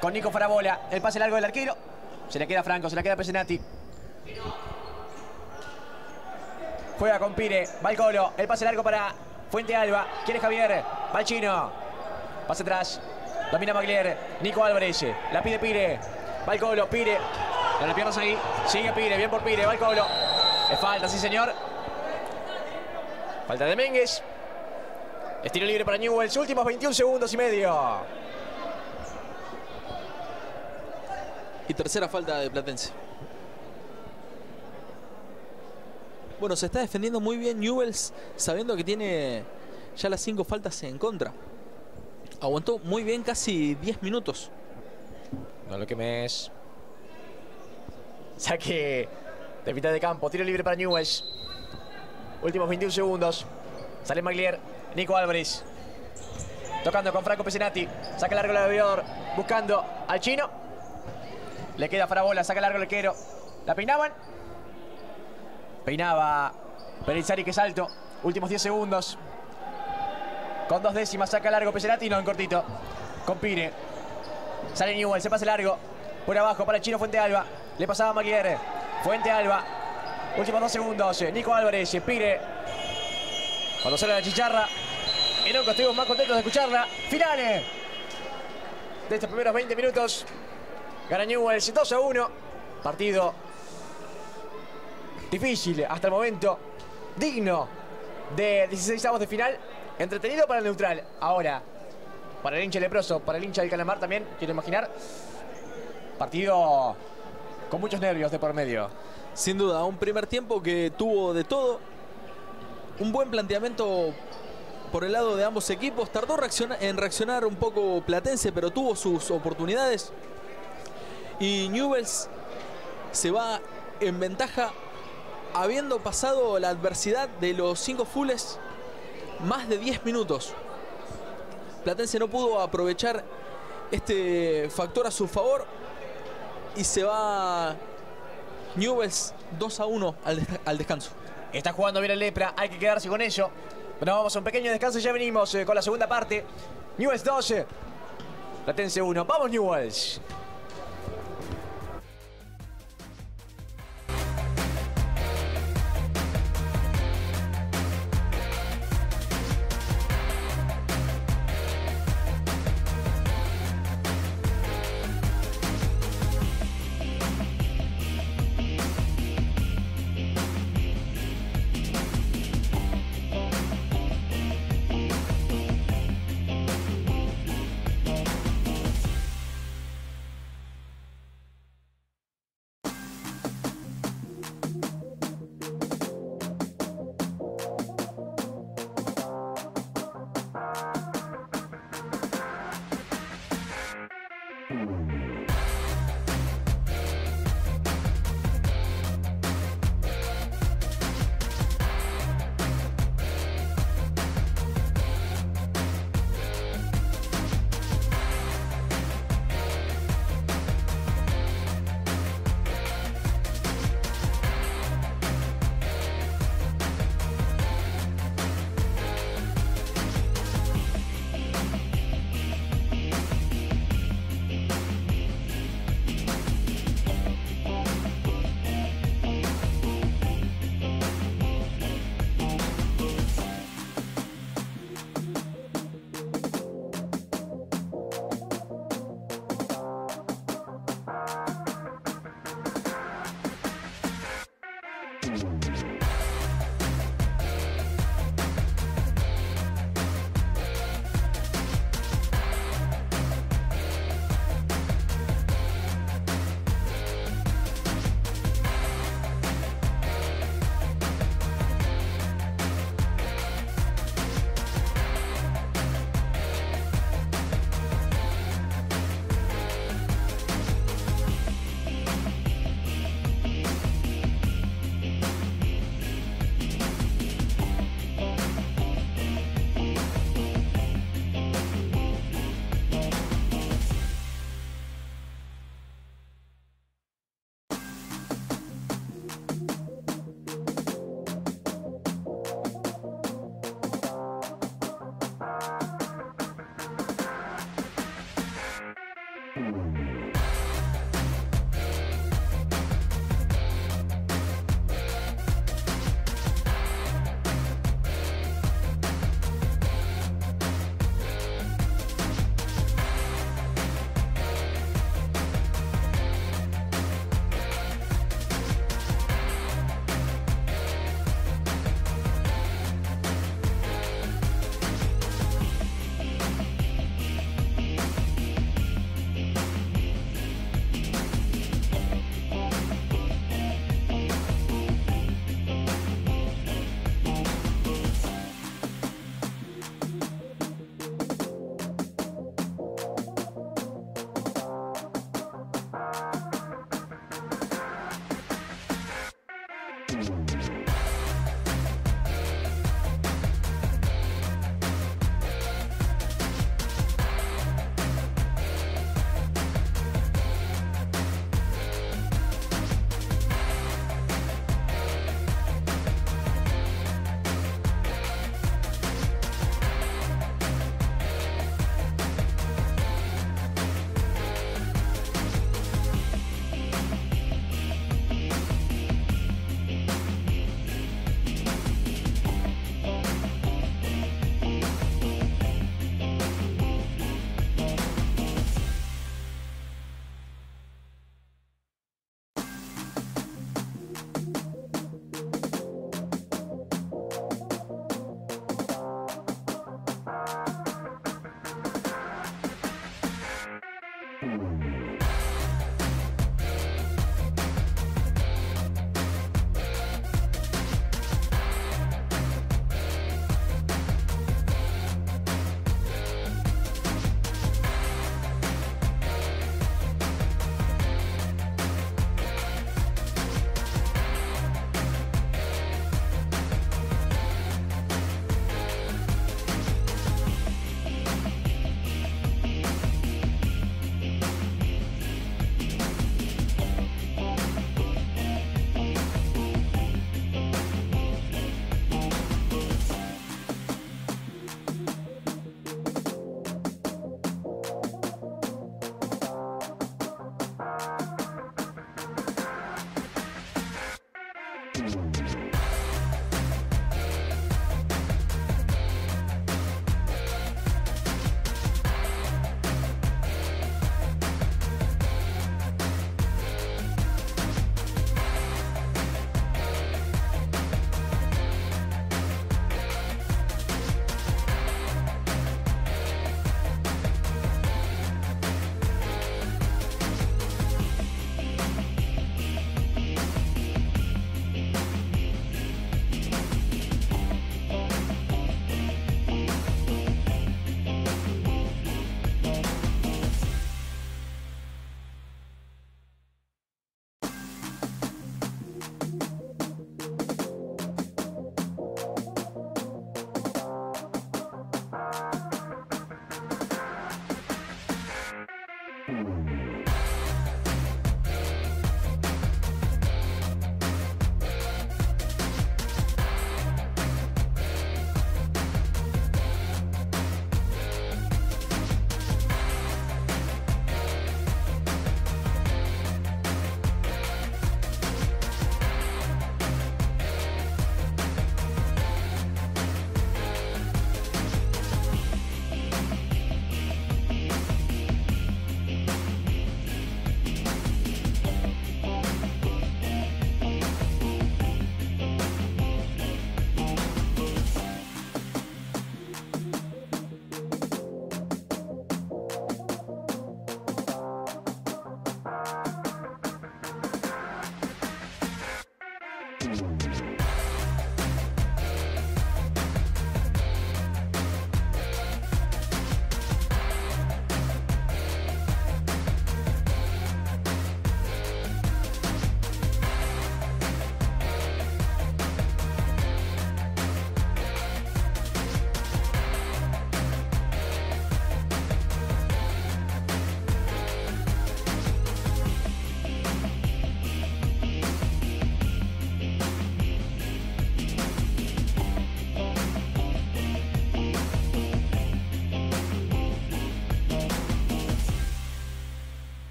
con Nico Farabola. El pase largo del arquero. Se le queda Franco, se le queda Pesenati. Juega con Pire. Va el Colo. El pase largo para Fuente Alba. Quiere Javier. Va el Chino. Pase atrás. Domina Maglier. Nico Álvarez. La pide Pire. Va el Colo. Pire. No le pierdas ahí. Sigue Pire. Bien por Pire. Va el Colo. Es falta, sí señor. Falta de Mengues. Estilo libre para Newells. Últimos 21 segundos y medio. Y tercera falta de Platense. Bueno, se está defendiendo muy bien Newells, sabiendo que tiene ya las cinco faltas en contra. Aguantó muy bien casi 10 minutos. No lo quemes. Saque de mitad de campo. Tiro libre para Newells. Últimos 21 segundos. Sale Maglier. Nico Álvarez. Tocando con Franco Pesenati. Saca largo el aviador. Buscando al chino. Le queda Farabola. Saca largo el arquero. La peinaban. Peinaba Pelizari que salto. Últimos 10 segundos. Con dos décimas saca largo Pesenati. No, en cortito. Con Pire. Sale Newell. Se pasa largo. Por abajo para el chino Fuente Alba. Le pasaba a Maguire. Fuente Alba. Últimos dos segundos. Nico Álvarez. Pire. Cuando sale la chicharra. Y nunca estuvimos más contentos de escucharla. Finales de estos primeros 20 minutos. Gana Newell's 2 a 1. Partido difícil hasta el momento. Digno de 16 avos de final. Entretenido para el neutral. Ahora, para el hincha leproso, para el hincha del calamar también, quiero imaginar. Partido con muchos nervios de por medio. Sin duda, un primer tiempo que tuvo de todo. Un buen planteamiento por el lado de ambos equipos. Tardó en reaccionar un poco Platense, pero tuvo sus oportunidades. Y Newells se va en ventaja habiendo pasado la adversidad de los cinco fulles más de 10 minutos. Platense no pudo aprovechar este factor a su favor y se va Newells 2 a 1 al, al descanso. Está jugando bien el Lepra, hay que quedarse con ello. Bueno, vamos a un pequeño descanso y ya venimos eh, con la segunda parte. Newells 12, Platense 1. ¡Vamos Newells!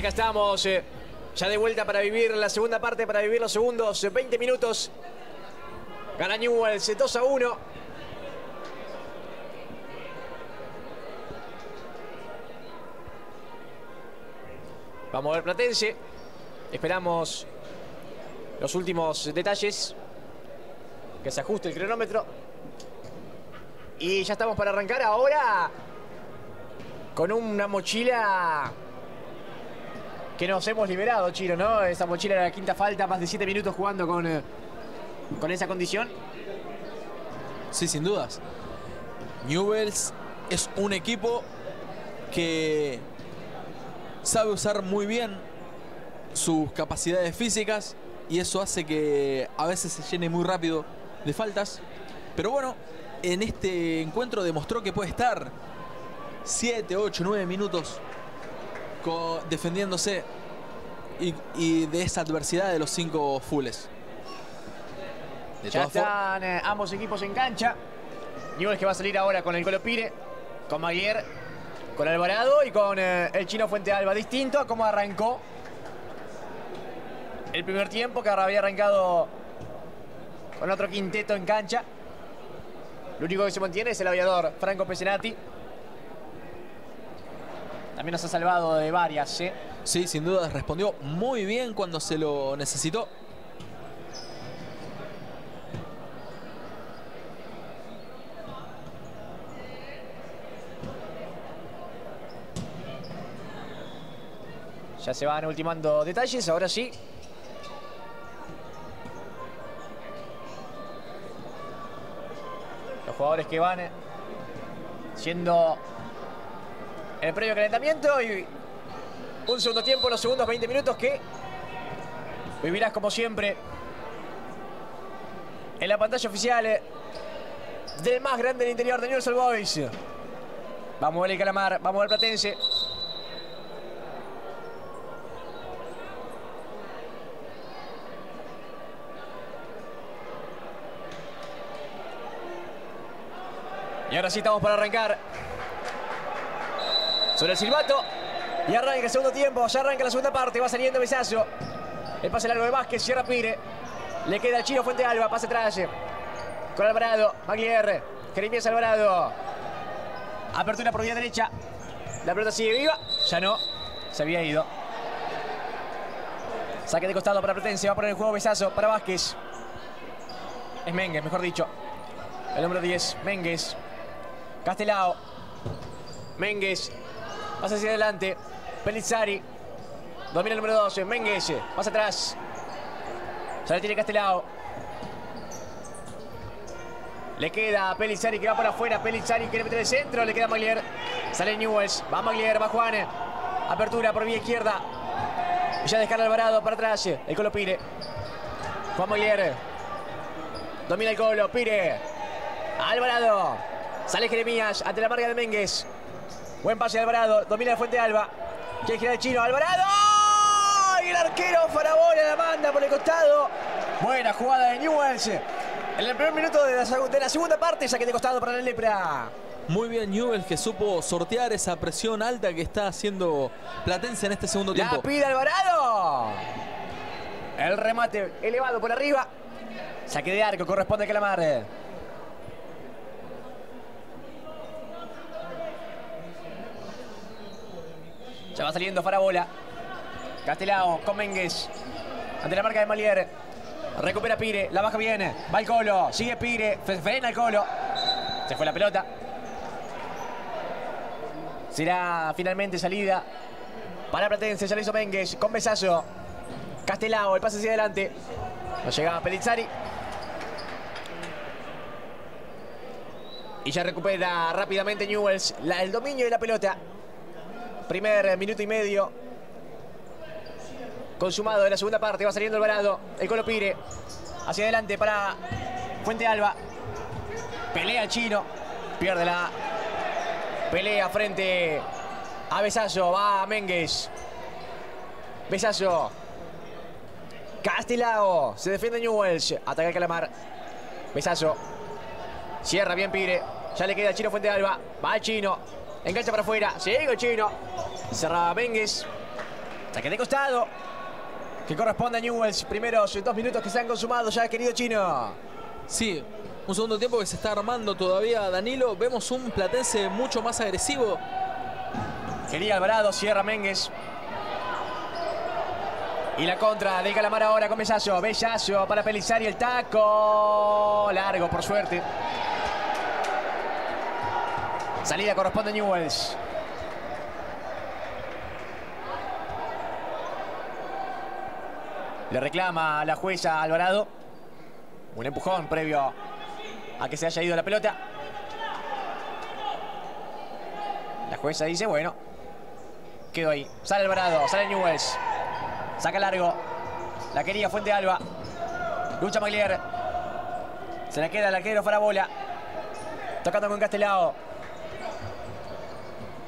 Acá estamos. eh, ya de vuelta para vivir la segunda parte, para vivir los segundos eh, 20 minutos. Gana Newells 2 a 1. Vamos a ver Platense. Esperamos los últimos detalles. Que se ajuste el cronómetro. Y ya estamos para arrancar ahora con una mochila que nos hemos liberado, Chiro, ¿no? Esa mochila era la quinta falta, más de 7 minutos jugando con, eh, con esa condición. Sí, sin dudas. Newells es un equipo que sabe usar muy bien sus capacidades físicas y eso hace que a veces se llene muy rápido de faltas. Pero bueno, en este encuentro demostró que puede estar 7, 8, 9 minutos defendiéndose y, y de esa adversidad de los cinco fulles. De Ya están eh, ambos equipos en cancha. Newell's que va a salir ahora con el Colopire, con Maguire, con Alvarado y con eh, el chino Fuente Alba. Distinto a cómo arrancó el primer tiempo, que había arrancado con otro quinteto en cancha. Lo único que se mantiene es el aviador Franco Pesenati. También nos ha salvado de varias, ¿eh? Sí, sin duda respondió muy bien cuando se lo necesitó. Ya se van ultimando detalles, ahora sí. Los jugadores que van eh, siendo el previo calentamiento y un segundo tiempo, los segundos 20 minutos que vivirás como siempre en la pantalla oficial eh, del más grande del interior de Newell's Boys. Vamos a ver el calamar, vamos a ver Platense. Y ahora sí estamos para arrancar. Sobre el silbato. Y arranca el segundo tiempo. Ya arranca la segunda parte. Va saliendo Besazo. El pase largo de Vázquez. Cierra Pire. Le queda el Chino Fuente Alba. Pase atrás. Con Alvarado. Maguire. Jeremías Alvarado. Apertura por vía derecha. La pelota sigue viva. Ya no. Se había ido. Saque de costado para Platense. Va a poner el juego Besazo para Vázquez. Es Mengues, mejor dicho. El número 10, Mengues. Castelao. Mengues. Pasa hacia adelante. Pellizzari. Domina el número 12. Mengues. Pasa atrás. Ya le tiene Castelao. Le queda a Pellizzari que va por afuera. Pellizzari quiere meter el centro. Le queda a Maglier. Sale Newells. Va Maglier. Va Juan. Apertura por vía izquierda. Y ya descarga Alvarado para atrás. El Colo Pire. Juan Maglier. Domina el Colo. Pire. Alvarado. Sale Jeremías ante la marca de Mengues. Buen pase de Alvarado. Domina Fuente Alba. Quiere girar el chino. Alvarado. Y el arquero Farabola la manda por el costado. Buena jugada de Newells. En el primer minuto de la, de la segunda parte, saque de costado para la lepra. Muy bien Newell que supo sortear esa presión alta que está haciendo Platense en este segundo tiempo. La pide Alvarado. El remate elevado por arriba. Saque de arco, corresponde a Calamar. Ya va saliendo Farabola. Castelao con Mengues. Ante la marca de Malier. Recupera Pire. La baja bien. Va el Colo. Sigue Pire. Frena el Colo. Se fue la pelota. Será finalmente salida para Platense. Ya lo hizo Mengues con besazo. Castelao. El pase hacia adelante. No llegaba Pelizzari. Y ya recupera rápidamente Newells la, el dominio de la pelota. Primer minuto y medio. Consumado de la segunda parte. Va saliendo Alvarado. El Colo Pire. Hacia adelante para Fuente Alba. Pelea el chino. Pierde la pelea frente a Besazo. Va Mengues. Besazo. Castilao. Se defiende Newells. Ataca el Calamar. Besazo. Cierra bien Pire. Ya le queda chino Fuente Alba. Va chino. Engancha para afuera. Sigue el chino. Cerra Mengues. Saque de costado. Que corresponde a Newells. Primeros dos minutos que se han consumado ya, querido chino. Sí, un segundo tiempo que se está armando todavía Danilo. Vemos un Platense mucho más agresivo. Quería Alvarado, cierra Mengues. Y la contra de Calamar ahora con Bellazo. Bellazo para Pelizar y el taco. Largo, por suerte. Salida corresponde a Newells. Le reclama a la jueza Alvarado. Un empujón previo a que se haya ido la pelota. La jueza dice, bueno, quedó ahí. Sale Alvarado, sale Newells. Saca largo. La quería Fuente Alba. Lucha Maglier. Se la queda el arquero Farabola. Tocando con Castelao.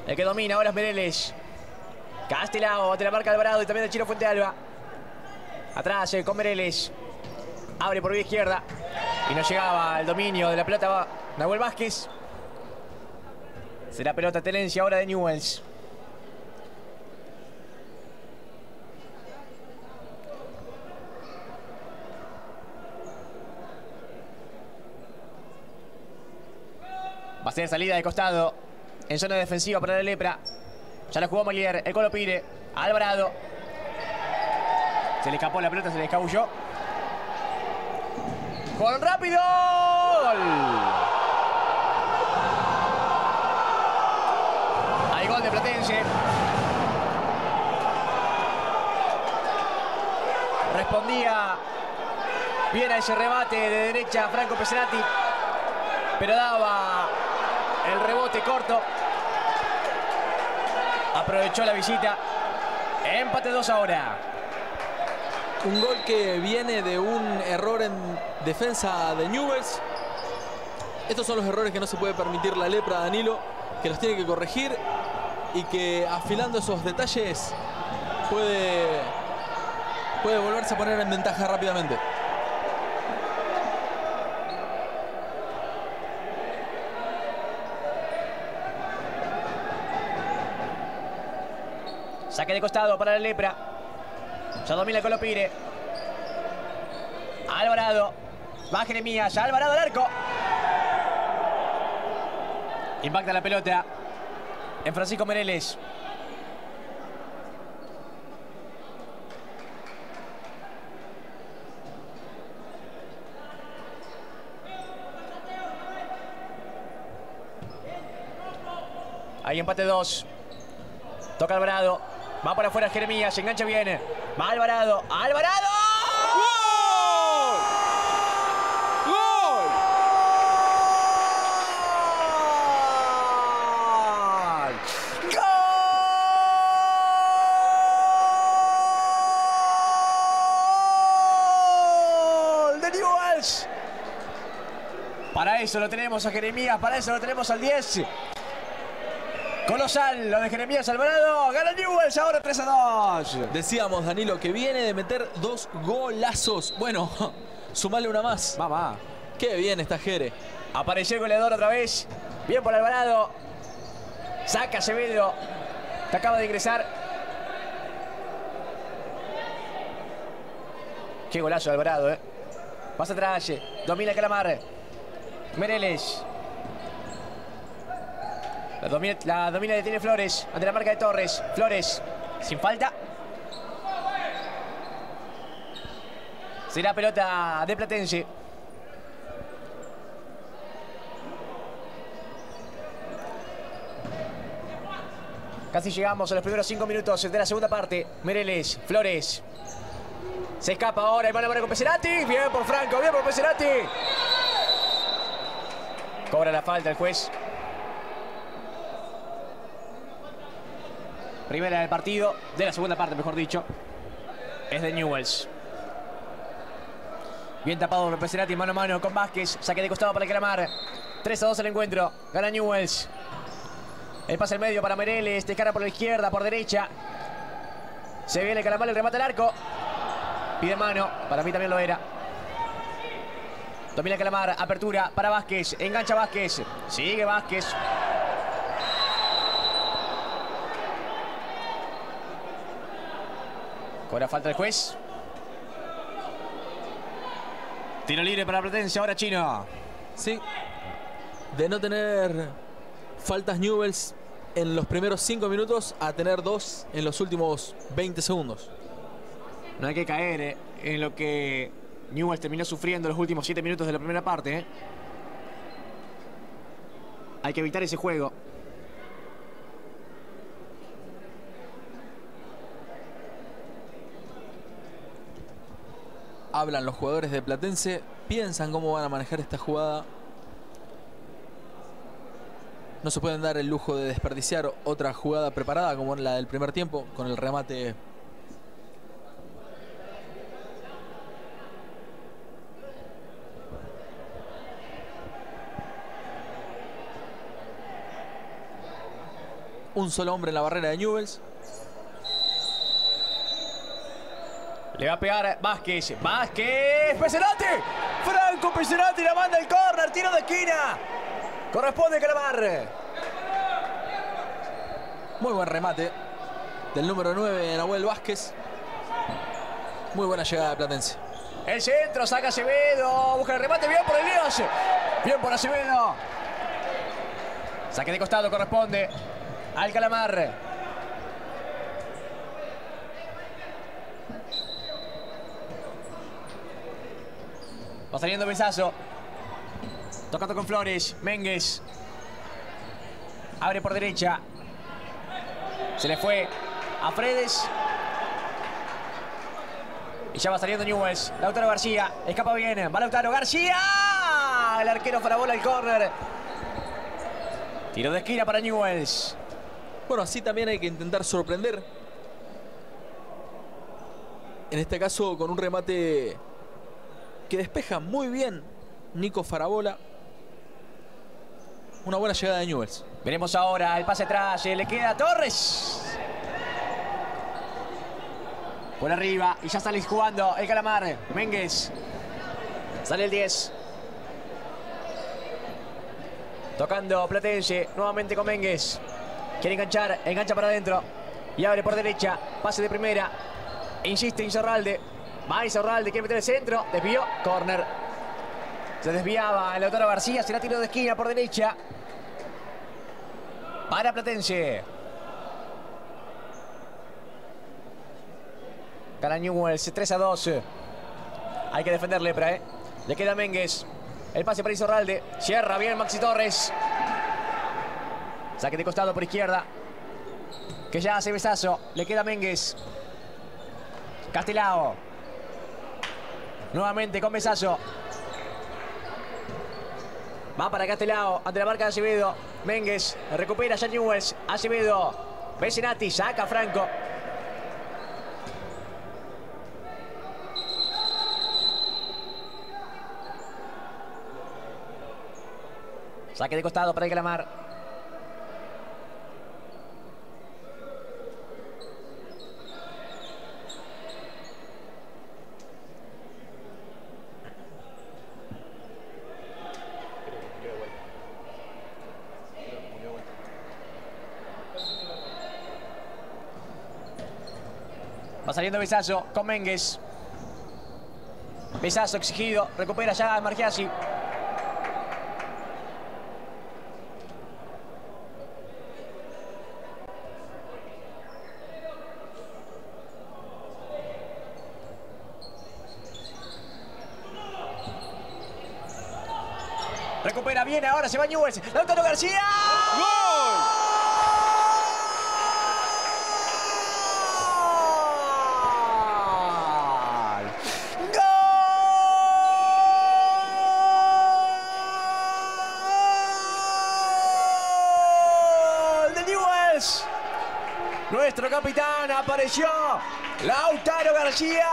El que domina ahora es Mereles. Castelao, te la marca Alvarado y también el chino Fuente Alba. Atrás eh, con Mereles. Abre por vía izquierda. Y no llegaba al dominio de la pelota Nahuel Vázquez. Será pelota tenencia ahora de Newells. Va a ser salida de costado en zona defensiva para la lepra. Ya la jugó Molier, el Colo Pire, Alvarado. Se le escapó la pelota, se le escabulló. ¡Con rápido! ¡Gol! Hay gol de Platense. Respondía bien a ese remate de derecha Franco Peserati. Pero daba el rebote corto. Aprovechó la visita. Empate 2 ahora. Un gol que viene de un error en defensa de Newells. Estos son los errores que no se puede permitir la lepra Danilo, que los tiene que corregir y que afilando esos detalles puede, puede volverse a poner en ventaja rápidamente. Saque de costado para la lepra. Ya domina el Colopire. Alvarado. Va Jeremías. Alvarado al arco. Impacta la pelota en Francisco Mereles. Ahí empate 2. Toca Alvarado. Va para afuera Jeremías. Se engancha bien. Va Alvarado. ¡Alvarado! Para eso lo tenemos a Jeremías, para eso lo tenemos al 10. Colosal, lo de Jeremías Alvarado. Gana Newells ahora 3 a 2. Decíamos, Danilo, que viene de meter dos golazos. Bueno, sumale una más. Va, va. Qué bien está Jere. Apareció el goleador otra vez. Bien por Alvarado. Saca Acevedo. Que acaba de ingresar. Qué golazo Alvarado, ¿eh? Pasa atrás. Domina Calamar. Mereles. La domina, la domina detiene Flores. Ante la marca de Torres. Flores. Sin falta. Será pelota de Platense. Casi llegamos a los primeros cinco minutos de la segunda parte. Mereles, Flores. Se escapa ahora y van a con Peserati. Bien por Franco, bien por Peserati. Cobra la falta el juez. Primera del partido, de la segunda parte, mejor dicho. Es de Newells. Bien tapado por mano a mano con Vázquez. Saque de costado para Calamar. 3 a 2 el encuentro. Gana Newells. El pase al medio para Mereles. De cara por la izquierda, por derecha. Se viene el Calamar, el remate al arco. Pide mano. Para mí también lo era. Domina Calamar. Apertura para Vázquez. Engancha Vázquez. Sigue Vázquez. Cobra falta el juez. Tiro libre para Platense. Ahora Chino. Sí. De no tener faltas Newells en los primeros 5 minutos a tener dos en los últimos 20 segundos. No hay que caer eh, en lo que Newells terminó sufriendo los últimos 7 minutos de la primera parte. eh. Hay que evitar ese juego. Hablan los jugadores de Platense, piensan cómo van a manejar esta jugada. No se pueden dar el lujo de desperdiciar otra jugada preparada como la del primer tiempo con el remate un solo hombre en la barrera de Newells. Le va a pegar Vázquez. Vázquez. Peserati. Franco Peserati la manda el córner. Tiro de esquina. Corresponde Calamar. Muy buen remate del número 9, Nahuel Vázquez. Muy buena llegada de Platense. El centro, saca Acevedo. Busca el remate. Bien por Elías. Bien por Acevedo. Saque de costado corresponde al Calamar. Saliendo Besazo. Tocando con Flores. Mengues. Abre por derecha. Se le fue a Fredes. Y ya va saliendo Newells. Lautaro García. Escapa bien. Va Lautaro García. El arquero para bola el córner. Tiro de esquina para Newells. Bueno, así también hay que intentar sorprender. En este caso con un remate que despeja muy bien Nico Farabola. Una buena llegada de Newells. Veremos ahora el pase atrás. Le queda Torres. Por arriba. Y ya sale jugando el Calamar. Mengues. Sale el 10. Tocando Platense. Nuevamente con Mengues. Quiere enganchar. Engancha para adentro. Y abre por derecha. Pase de primera. Insiste Insorralde. Va Insorralde. Quiere meter el centro. Desvió. Corner. Se desviaba Lautaro García. Será tiro de esquina por derecha. Para Platense. Gana Newells 3 a 2. Hay que defender Lepra, ¿eh? Le queda Mengues. El pase para Isorralde. Cierra bien Maxi Torres. Saque de costado por izquierda. Que ya hace besazo. Le queda Mengues. Castelao. Nuevamente con besazo. Va para Castelao. Ante la marca de Acevedo. Mengues. Recupera ya Newells. Acevedo. Vecinati. Saca Franco. Saque de costado para el Saliendo Besazo con Mengues. Besazo exigido. Recupera ya Margiasi. Recupera bien ahora, se va Newells. Lautaro García. ¡Gol! ¡Gol! ¡De Newells! Nuestro capitán apareció. Lautaro García.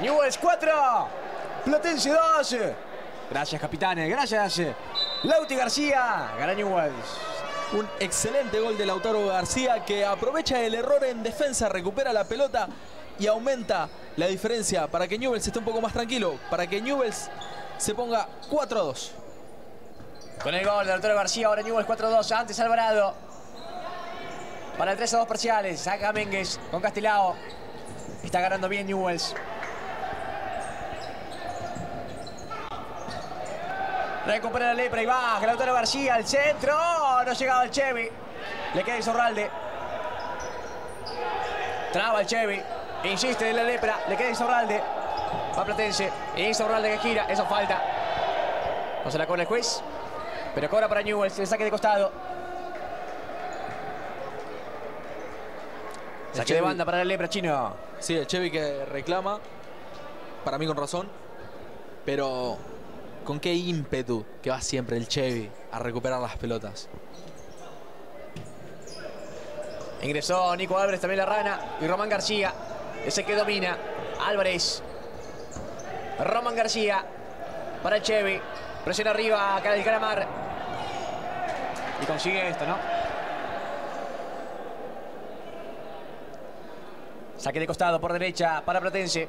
Newells 4. Platense 2. Gracias, capitanes. Gracias. Lauti García. Gana Newells. Un excelente gol de Lautaro García que aprovecha el error en defensa, recupera la pelota y aumenta la diferencia para que Newells esté un poco más tranquilo, para que Newells se ponga 4 a 2. Con el gol de Lautaro García, ahora Newells 4-2. Antes Alvarado. Para el 3 a 2 parciales. Saca Mengues con Castilao. Está ganando bien Newells. Recupera la lepra y baja. Lautaro García al centro. No llegaba el Chevy. Le queda Isorralde. Traba el Chevy. Insiste en la lepra. Le queda Isorralde. Va Platense. Isorralde que gira. Eso falta. No se la cobra el juez. Pero cobra para Newells. El saque de costado. Saque de banda para la lepra chino. Sí, el Chevy que reclama, para mí con razón, pero con qué ímpetu que va siempre el Chevy a recuperar las pelotas. Ingresó Nico Álvarez, también la rana. Y Román García. Ese que domina. Álvarez. Román García. Para el Chevy. Presiona arriba acá del Calamar. Y consigue esto, ¿no? Saque de costado por derecha para Platense.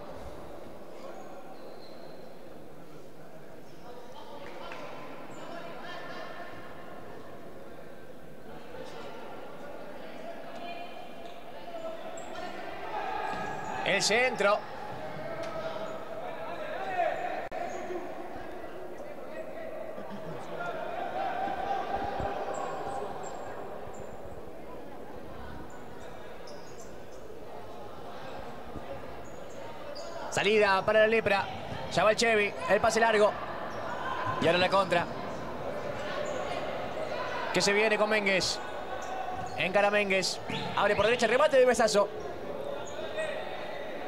El centro. Salida para la lepra. Ya va el Chevy. El pase largo. Y ahora la contra. Que se viene con Mengues. Encara Mengues. Abre por derecha remate de besazo.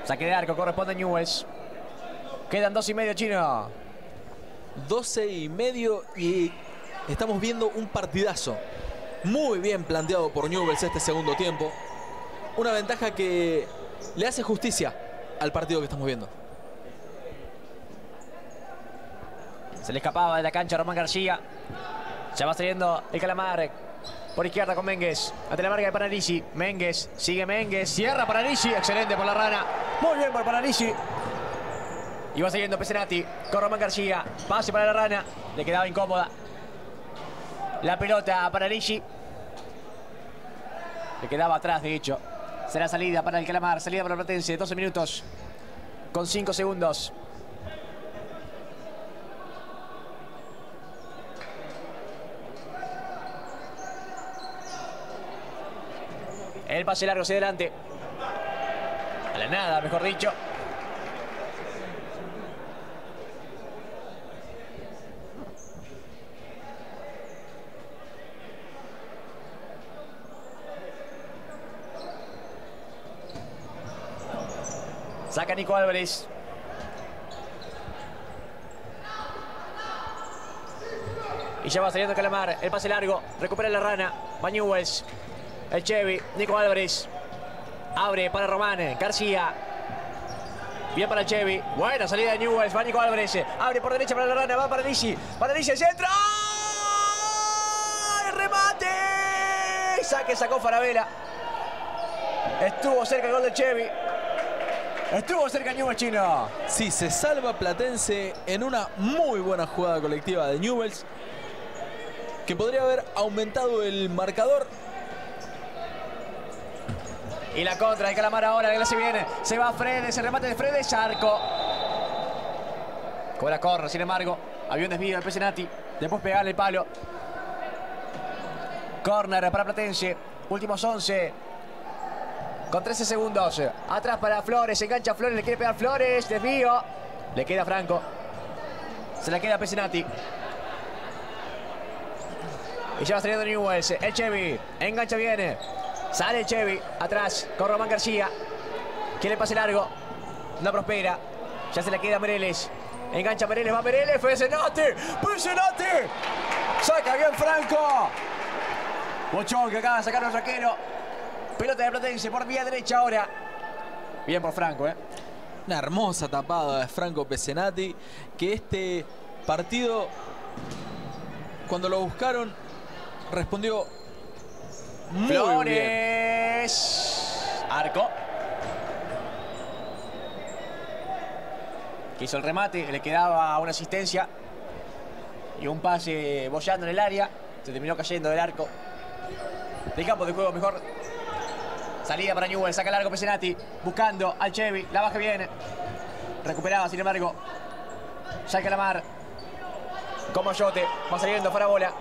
Saque de arco corresponde a Newells. Quedan dos y medio chino. 12 y medio y estamos viendo un partidazo. Muy bien planteado por Newells este segundo tiempo. Una ventaja que le hace justicia al partido que estamos viendo. Se le escapaba de la cancha a Román García. Ya va saliendo el calamar. Por izquierda con Mengues. Ante la marca de Panarisi. Mengues. Sigue Mengues. Cierra Panarisi. Excelente por la rana. Muy bien por Panarisi. Y va saliendo Pesenati con Román García. Pase para la rana. Le quedaba incómoda. La pelota a Panarisi. Le quedaba atrás, de hecho. Será salida para el calamar. Salida para el Platense. 12 minutos. Con 5 segundos. El pase largo hacia adelante. A la nada, mejor dicho. Saca Nico Álvarez. Y ya va saliendo Calamar. El pase largo. Recupera la rana. Va Newells. El Chevy. Nico Álvarez. Abre para Román. García. Bien para el Chevy. Buena salida de Newells. Va Nico Álvarez. Abre por derecha para la rana. Va para Lisi. Para Lisi centro. ¡Remate! Saque sacó Farabela. Estuvo cerca el gol del Chevy. Estuvo cerca Newells chino. Sí, se salva Platense en una muy buena jugada colectiva de Newells. Que podría haber aumentado el marcador. Y la contra de Calamar ahora, que se viene. Se va Fredes, el remate de Fredes, arco. Cobra corre, sin embargo. Había un desvío de Pesenati. Después pegarle el palo. Corner para Platense. Últimos 11. Con 13 segundos. Atrás para Flores. Engancha Flores. Le quiere pegar Flores. Desvío. Le queda Franco. Se la queda Pesenati. Y ya va saliendo Newells. El Chevy. Engancha bien. Sale el Chevy. Atrás con Román García. Quiere pase largo. No prospera. Ya se la queda Mereles. Engancha Mereles. Va Mereles. Pesenati. Pesenati. Saca bien Franco. Bochón que acaba de sacar el raquero. Pelota de Platense por vía derecha ahora. Bien por Franco, ¿eh? Una hermosa tapada de Franco Pesenati. Que este partido, cuando lo buscaron, respondió muy Flores. bien. Arco. Que hizo el remate, le quedaba una asistencia y un pase bollando en el área. Se terminó cayendo del arco. Del campo de juego mejor. Salida para Newell, saca largo Pesenati, buscando al Chevy, la baja bien. Recuperaba, sin embargo. Saca la mar. Como Yote, va saliendo fuera bola.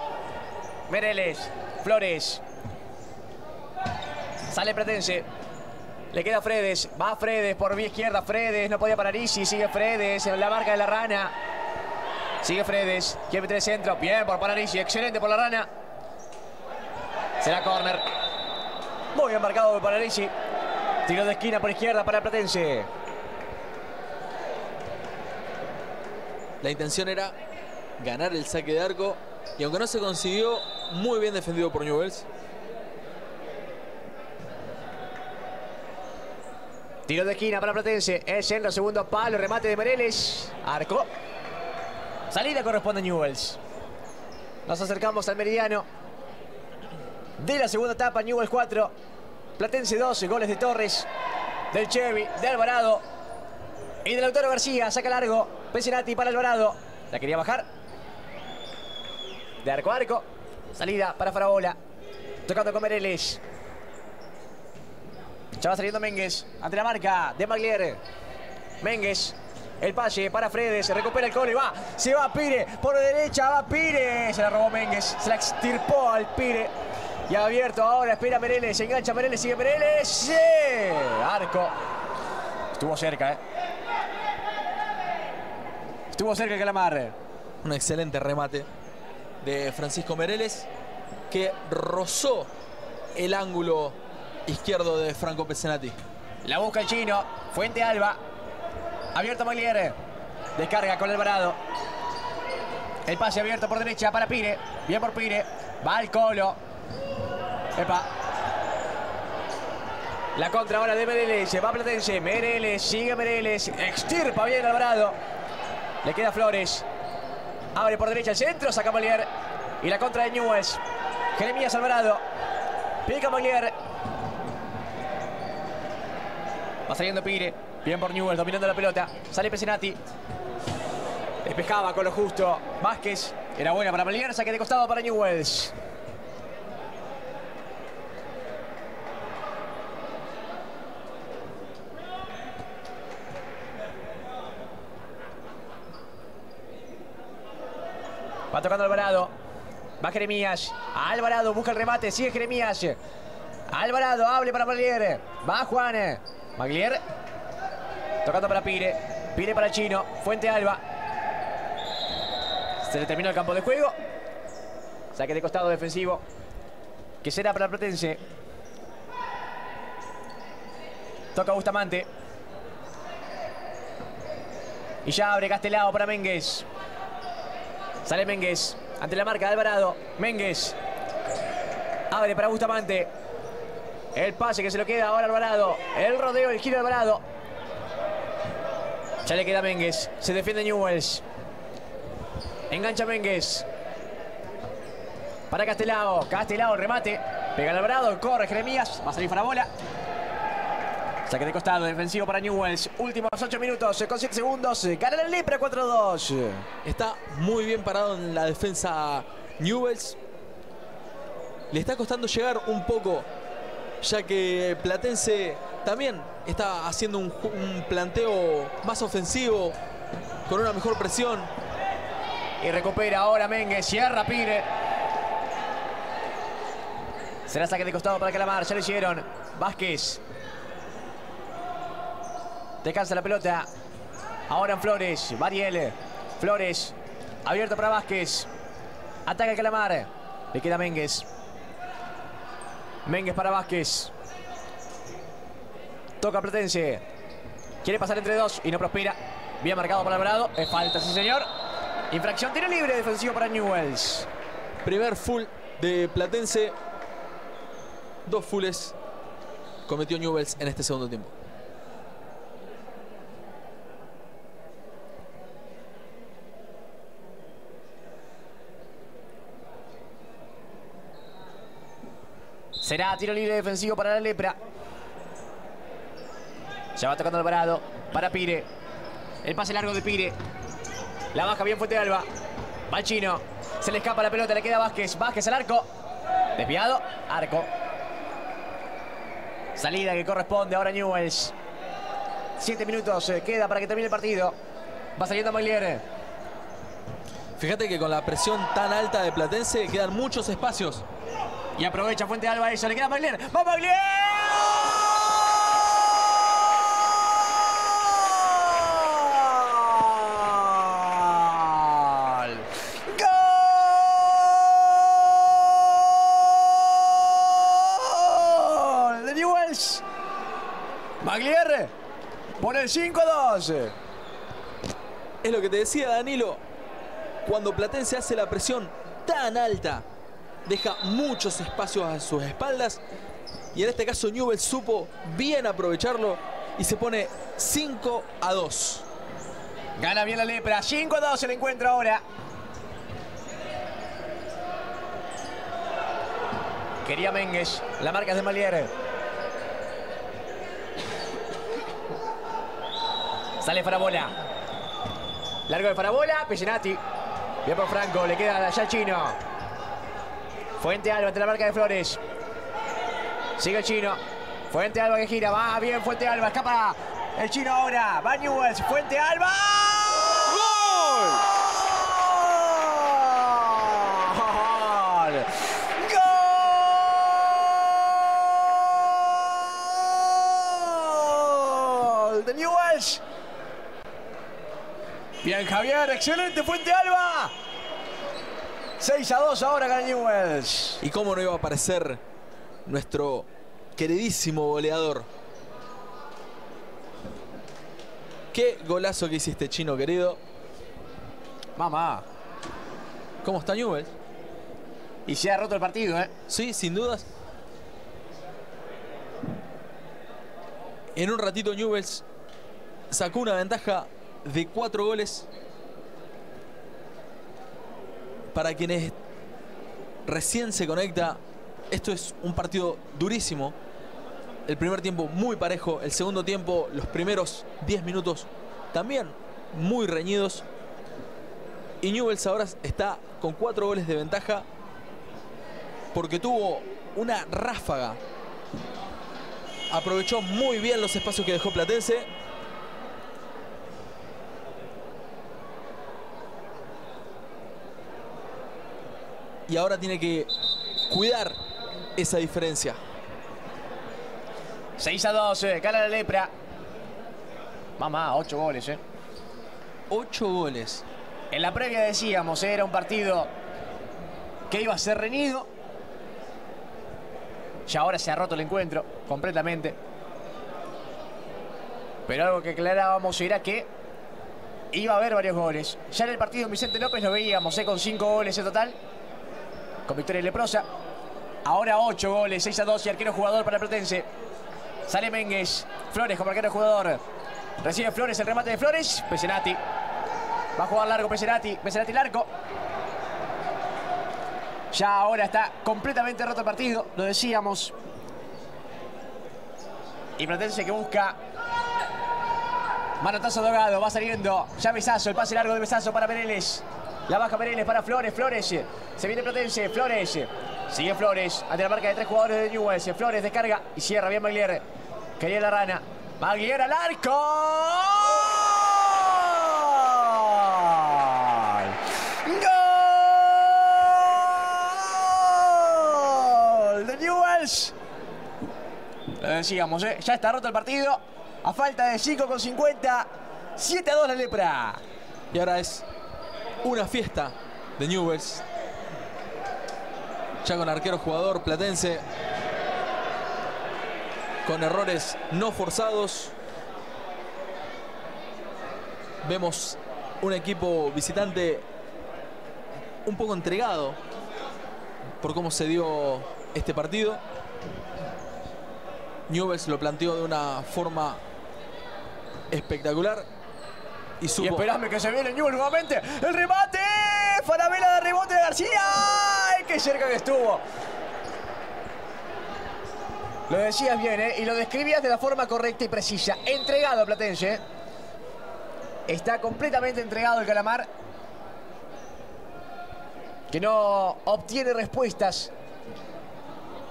Mereles, Flores. Sale Pretense. Le queda Fredes. Va Fredes por vía izquierda. Fredes. No podía parar Isi. Sigue Fredes. En la marca de la rana. Sigue Fredes. Quiere meter el centro. Bien por Pararisi. Excelente por la rana. Será córner. Muy bien marcado por Pararisi. Tiro de esquina por izquierda para Platense. La intención era ganar el saque de arco. Y aunque no se consiguió, muy bien defendido por Newells. Tiro de esquina para Platense. Es en el segundo palo. Remate de Mereles. Arco. Salida corresponde a Newells. Nos acercamos al meridiano. De la segunda etapa, Newells 4. Platense 12. Goles de Torres. Del Chevy. De Alvarado. Y del Lautaro García. Saca largo. Pesinati para Alvarado. La quería bajar. De arco a arco. Salida para Farabola. Tocando con Mereles. Ya va saliendo Mengues. Ante la marca de Magliere. Mengues. El pase para Fredes. Se recupera el cole. Va. Se va Pire. Por derecha va Pire. Se la robó Mengues. Se la extirpó al Pire. Y abierto ahora. Espera Mereles. Se engancha Mereles. Sigue Mereles. ¡Sí! Arco. Estuvo cerca, ¿eh? Estuvo cerca el Calamar. Un excelente remate de Francisco Mereles que rozó el ángulo izquierdo de Franco Pesenati. La busca el chino. Fuente Alba. Abierto Magliere. Descarga con Alvarado. El pase abierto por derecha para Pire. Bien por Pire. Va al colo. Epa. La contra ahora de Mereles. Va Platense. Mereles. Sigue Mereles. Extirpa bien Alvarado. Le queda Flores. Abre por derecha el centro. Saca Magliere. Y la contra de Newells. Jeremías Alvarado. Pica Magliere. Va saliendo Pire. Bien por Newell, dominando la pelota. Sale Pesenati. Despejaba con lo justo. Vázquez. Era buena para Malier. Saque de costado para Newells. Va tocando Alvarado. Va Jeremías. Alvarado busca el remate. Sigue Jeremías. Alvarado, hable para Magliere. Va Juan. Magliere. Tocando para Pire. Pire para chino. Fuente Alba. Se le terminó el campo de juego. Saque de costado defensivo. Que será para el Platense. Toca Bustamante. Y ya abre Castelao para Mengues. Sale Mengues. Ante la marca de Alvarado. Mengues. Abre para Bustamante. El pase que se lo queda ahora Alvarado. El rodeo, el giro de Alvarado. Ya le queda Mengues. Se defiende Newells. Engancha Mengues. Para Castelao. Castelao, remate. Pega Alvarado. Corre Jeremías. Va a salir bola. Saque de costado, defensivo para Newells. Últimos 8 minutos con 7 segundos. Gana el Lepra 4-2. Está muy bien parado en la defensa Newells. Le está costando llegar un poco ya que Platense también está haciendo un, un planteo más ofensivo, con una mejor presión. Y recupera ahora Mengue, cierra Pire. Será saque de costado para Calamar, ya lo hicieron. Vázquez. Descansa la pelota. Ahora en Flores, Mariel. Flores, abierto para Vázquez. Ataca Calamar. Le queda Mengues. Mengues para Vázquez. Toca Platense. Quiere pasar entre dos y no prospera. Bien marcado por Alvarado. Es falta, sí señor. Infracción, tiro libre defensivo para Newells. Primer full de Platense. Dos fulles cometió Newells en este segundo tiempo. Será tiro libre defensivo para la lepra. Ya va tocando Alvarado para Pire. El pase largo de Pire. La baja bien Fuente Alba. Va chino. Se le escapa la pelota, le queda Vázquez. Vázquez al arco. Desviado. Arco. Salida que corresponde ahora Newells. Siete minutos eh, queda para que termine el partido. Va saliendo Moilier. Fíjate que con la presión tan alta de Platense quedan muchos espacios. Y aprovecha Fuente Alba eso. Le queda Moilier. ¡Va Moilier! ¡Gol! De Newells. Maglier pone el 5-2. Es lo que te decía Danilo. Cuando Platense hace la presión tan alta, deja muchos espacios a sus espaldas. Y en este caso Newell supo bien aprovecharlo y se pone 5 a 2. Gana bien la lepra. 5-2 el encuentro ahora. Quería Menges. La marca es de Malier. Sale Farabola. Largo de Farabola. Pellenati. Bien por Franco. Le queda el chino. Fuente Alba entre la marca de Flores. Sigue el chino. Fuente Alba que gira. Va bien Fuente Alba. Escapa el chino ahora. Va Newells. Fuente Alba. ¡Gol! ¡Gol! De Newells. Bien, Javier. Excelente Fuente Alba. 6 a 2 ahora gana Newells. ¿Y cómo no iba a aparecer nuestro queridísimo goleador? Qué golazo que hiciste, chino querido. Mamá. ¿Cómo está Newell? Y se ha roto el partido, ¿eh? Sí, sin dudas. En un ratito Newells sacó una ventaja de cuatro goles. Para quienes recién se conecta, esto es un partido durísimo. El primer tiempo muy parejo, el segundo tiempo, los primeros 10 minutos también muy reñidos. Y Newells ahora está con cuatro goles de ventaja porque tuvo una ráfaga. Aprovechó muy bien los espacios que dejó Platense. Y ahora tiene que cuidar esa diferencia. 6 a 2, eh, gana la lepra. Mamá, 8 goles, ¿eh? 8 goles. En la previa decíamos, eh, era un partido que iba a ser reñido. Ya ahora se ha roto el encuentro completamente. Pero algo que aclarábamos era que iba a haber varios goles. Ya en el partido en Vicente López lo veíamos, eh, con 5 goles en total. Con victoria leprosa. Ahora 8 goles, 6 a 2 y arquero jugador para Platense. Sale Mengues. Flores como arquero jugador. Recibe Flores el remate de Flores. Pesenati. Va a jugar largo Pesenati. Pesenati el arco. Ya ahora está completamente roto el partido. Lo decíamos. Y Platense que busca. Manotazo dogado. Va saliendo. Ya Besazo. El pase largo de Besazo para Pereles. La baja Pereles para Flores. Flores. Se viene Platense. Flores. Sigue Flores, ante la marca de tres jugadores de Newell's. Flores descarga y cierra bien Maglier. Quería la rana. Maglier al arco. Lo decíamos, ¿eh? ya está roto el partido. A falta de 5 con 50. 7 a 2 la lepra. Y ahora es una fiesta de Newells. Ya con arquero jugador platense. Con errores no forzados. Vemos un equipo visitante un poco entregado por cómo se dio este partido. Newells lo planteó de una forma espectacular. Y, esperame que se viene Newell nuevamente. ¡El remate! Farabela de rebote de García. ¡Ay, qué cerca que estuvo! Lo decías bien, ¿eh? Y lo describías de la forma correcta y precisa. Entregado Platense. Está completamente entregado el Calamar. Que no obtiene respuestas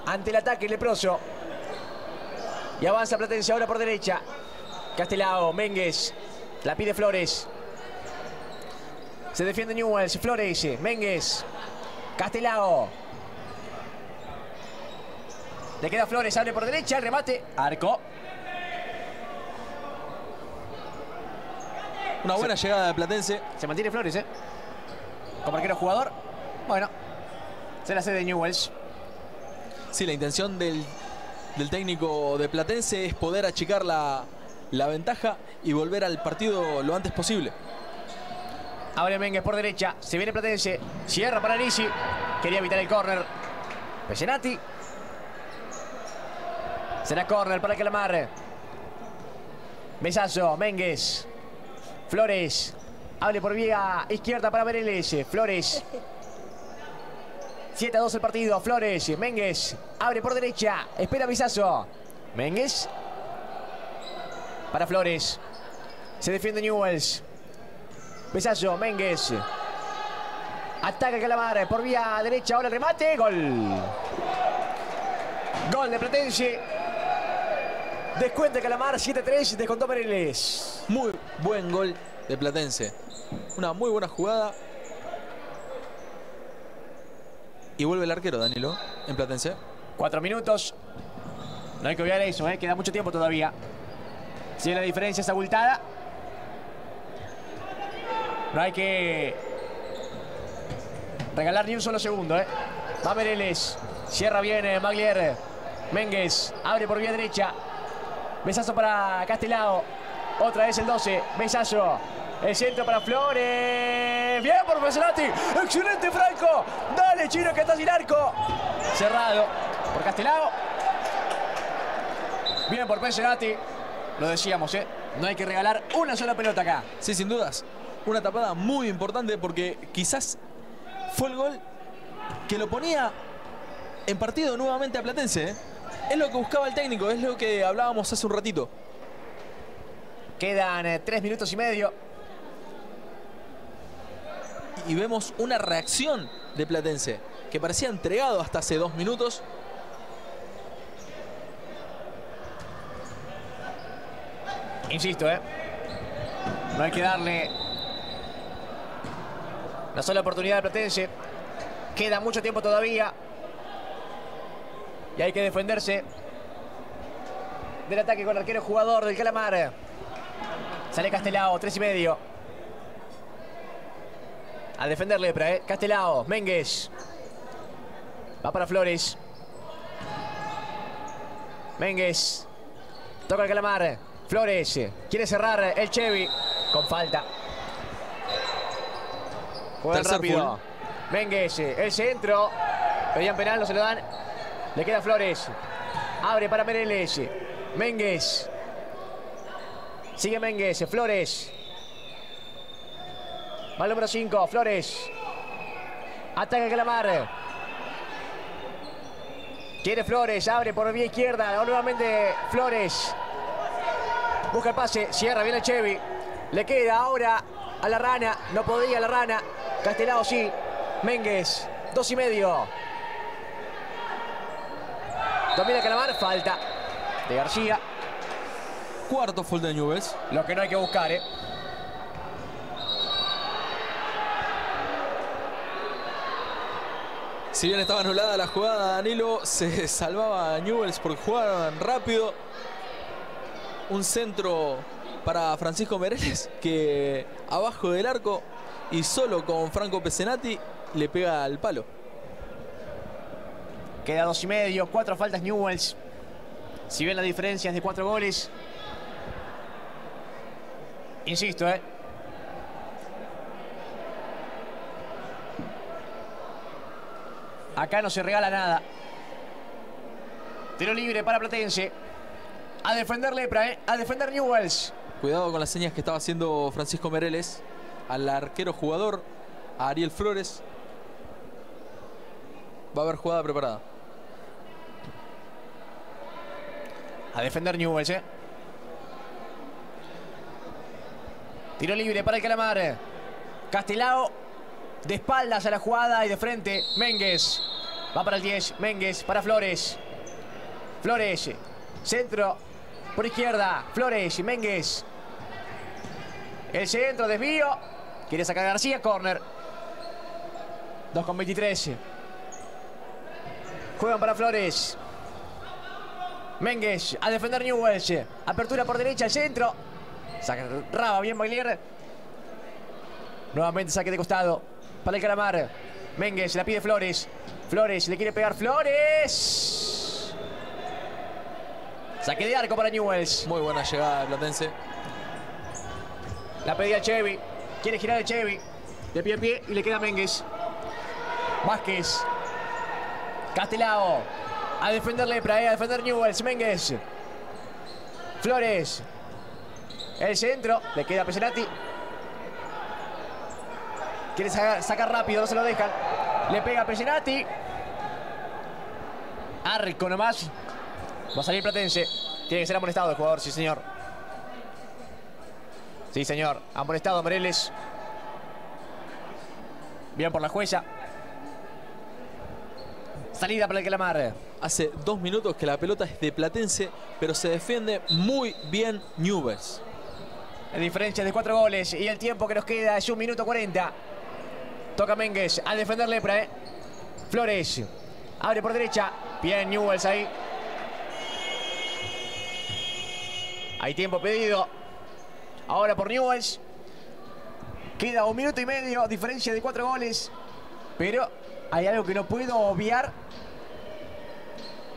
ante el ataque leproso. Y avanza Platense ahora por derecha. Castelao, Mengues. La pide Flores. Se defiende Newells. Flores, Mengues. Castelao. Le queda Flores, abre por derecha, el remate. Arco. Una buena se, llegada de Platense. Se mantiene Flores, ¿eh? Como arquero jugador. Bueno, se la hace de Newells. Sí, la intención del, del técnico de Platense es poder achicar la, la ventaja y volver al partido lo antes posible. Abre Mengues por derecha. Se viene Platense. Cierra para Nisi. Quería evitar el córner. Pesenati. Será córner para Calamar. Besazo. Mengues. Flores. Abre por vía izquierda para Bereles. Flores. 7 a 2 el partido. Flores. Mengues. Abre por derecha. Espera Besazo. Mengues. Para Flores. Se defiende Newells. Besazo, Mengues. Ataca Calamar por vía derecha. Ahora el remate. Gol. Gol de Platense. Descuenta Calamar. 7-3. Descontó Pereles. Muy buen gol de Platense. Una muy buena jugada. Y vuelve el arquero, Danilo, en Platense. Cuatro minutos. No hay que olvidar eso, ¿eh? queda mucho tiempo todavía. Si la diferencia es abultada, no hay que regalar ni un solo segundo. ¿eh? Va Mereles. Cierra bien eh, Maglier. Mengues. Abre por vía derecha. Besazo para Castelao. Otra vez el 12. Besazo. El centro para Flores. Bien por Pesolati. Excelente Franco. Dale, Chino, que está sin arco. Cerrado por Castelao. Bien por Pesolati. Lo decíamos, ¿eh? No hay que regalar una sola pelota acá. Sí, sin dudas. Una tapada muy importante porque quizás fue el gol que lo ponía en partido nuevamente a Platense. ¿eh? Es lo que buscaba el técnico, es lo que hablábamos hace un ratito. Quedan eh, tres minutos y medio. Y vemos una reacción de Platense que parecía entregado hasta hace dos minutos. Insisto, ¿eh? No hay que darle la sola oportunidad de Platense. Queda mucho tiempo todavía. Y hay que defenderse del ataque con el arquero jugador del Calamar. Sale Castelao, tres y medio. A defender Lepra, ¿eh? Castelao, Mengues. Va para Flores. Mengues. Toca el Calamar. Flores. Quiere cerrar el Chevy. Con falta. Juega rápido. Mengues. El centro. Pedían penal, no se lo dan. Le queda Flores. Abre para Mereles. Mengues. Sigue Mengues. Flores. Va el número 5. Flores. Ataca Calamar. Quiere Flores. Abre por vía izquierda. Nuevamente Flores. Busca el pase. Cierra bien el Chevy. Le queda ahora a la rana. No podía la rana. Castelao sí. Mengues. Dos y medio. Domina Calamar, falta de García. Cuarto full de Newells. Lo que no hay que buscar, ¿eh? Si bien estaba anulada la jugada, Danilo se salvaba a Newells porque jugaban rápido. Un centro para Francisco Mereles que abajo del arco y solo con Franco Pesenati le pega al palo. Queda dos y medio, cuatro faltas Newells. Si bien la diferencia es de cuatro goles. Insisto, ¿eh? Acá no se regala nada. Tiro libre para Platense. A defender Lepra, ¿eh? A defender Newells. Cuidado con las señas que estaba haciendo Francisco Mereles al arquero jugador, a Ariel Flores. Va a haber jugada preparada. A defender Newells, ¿eh? Tiro libre para el Calamar. Castelao de espaldas a la jugada y de frente Mengues. Va para el 10. Mengues para Flores. Flores. Centro por izquierda. Flores Mengues. El centro, desvío. Quiere sacar García, corner. 2 con 23. Juegan para Flores. Mengues a defender Newells. Apertura por derecha, centro. Saca Raba, bien Baglier. Nuevamente saque de costado para el Calamar. Mengues la pide Flores. Flores le quiere pegar Flores. Saque de arco para Newells. Muy buena llegada de Platense. La pedía Chevy. Quiere girar el Chevy. De pie a pie y le queda Mengues. Vázquez. Castelao. A defender Lepra, eh, a defender Newells. Mengues. Flores. El centro. Le queda Pesenati. Quiere sacar, sacar, rápido, no se lo dejan. Le pega Pesenati. Arco nomás. Va a salir Platense. Tiene que ser amonestado el jugador, sí señor. Sí señor, amonestado Moreles. Bien por la jueza. Salida para el Calamar. Hace dos minutos que la pelota es de Platense, pero se defiende muy bien Newells. La diferencia de cuatro goles y el tiempo que nos queda es un minuto 40. Toca Mengues a defender Lepra. ¿eh? Flores. Abre por derecha. Bien Newells ahí. Hay tiempo pedido. Ahora por Newells. Queda un minuto y medio. Diferencia de cuatro goles. Pero hay algo que no puedo obviar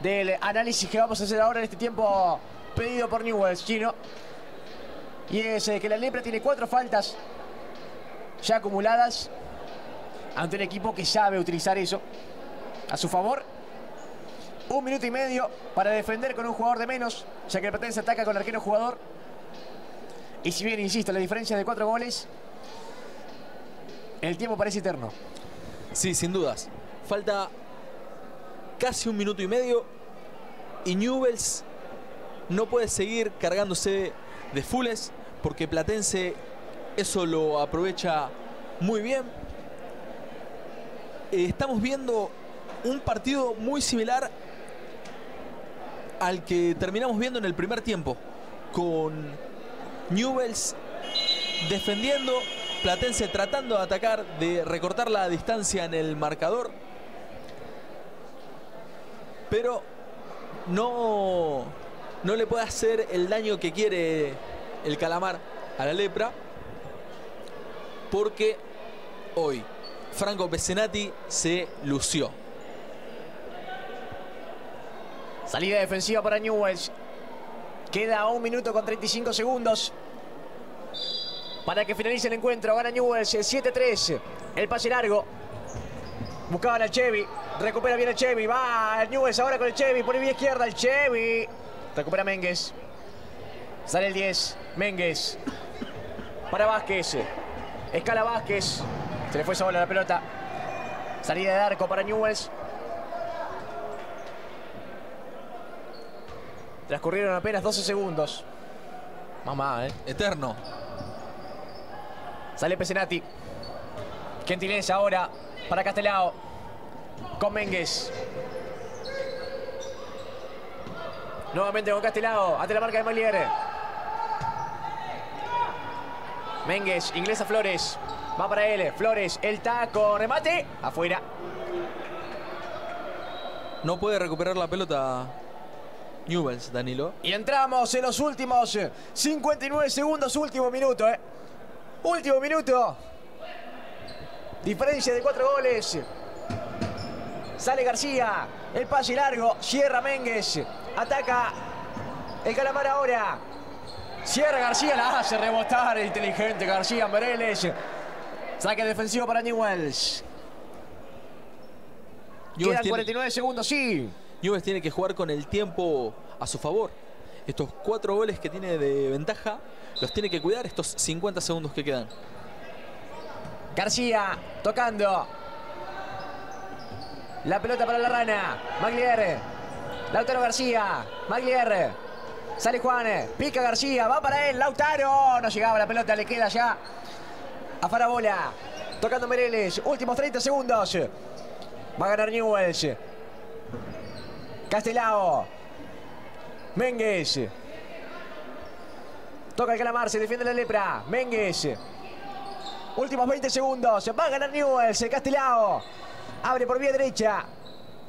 del análisis que vamos a hacer ahora en este tiempo pedido por Newells, chino. Y es eh, que la Lepra tiene cuatro faltas ya acumuladas ante un equipo que sabe utilizar eso a su favor. Un minuto y medio para defender con un jugador de menos, ya que el Platense ataca con el arquero jugador. Y si bien, insisto, la diferencia de cuatro goles, el tiempo parece eterno. Sí, sin dudas. Falta casi un minuto y medio y Newells no puede seguir cargándose de fules porque Platense eso lo aprovecha muy bien. Eh, estamos viendo un partido muy similar al que terminamos viendo en el primer tiempo con Newells defendiendo, Platense tratando de atacar, de recortar la distancia en el marcador. Pero no, no le puede hacer el daño que quiere el calamar a la lepra. Porque hoy Franco Pesenati se lució. Salida defensiva para Newells. Queda un minuto con 35 segundos para que finalice el encuentro. Gana Newells 7-3. El pase largo. Buscaban al Chevy. Recupera bien el Chevy. Va el Newells ahora con el Chevy. El vía izquierda el Chevy. Recupera Mengues. Sale el 10. Mengues. Para Vázquez. Escala Vázquez. Se le fue sola la pelota. Salida de arco para Newells. Transcurrieron apenas 12 segundos. Mamá, ¿eh? Eterno. Sale Pesenati. Gentileza ahora para Castelao. Con Mengues. Nuevamente con Castelao. Ante la marca de Magliere. Mengues, inglesa Flores. Va para él. Flores, el taco, remate. Afuera. No puede recuperar la pelota Newells, Danilo. Y entramos en los últimos 59 segundos, último minuto. ¿eh? Último minuto. Diferencia de cuatro goles. Sale García. El pase largo. Cierra Mengues. Ataca el Calamar ahora. Cierra García. La hace rebotar. Inteligente García Mereles. Saque defensivo para Newells. Quedan 49 segundos, sí. Newells tiene que jugar con el tiempo a su favor. Estos cuatro goles que tiene de ventaja los tiene que cuidar estos 50 segundos que quedan. García tocando. La pelota para la rana. Maglier. Lautaro García. Maglier. Sale Juan. Pica García. Va para él. Lautaro. No llegaba la pelota. Le queda ya a Farabola. Tocando Mereles. Últimos 30 segundos. Va a ganar Newells. Castelao. Mengues. Toca el calamar, se defiende la lepra. Mengues. Últimos 20 segundos. Va a ganar Newells. Castelao. Abre por vía derecha.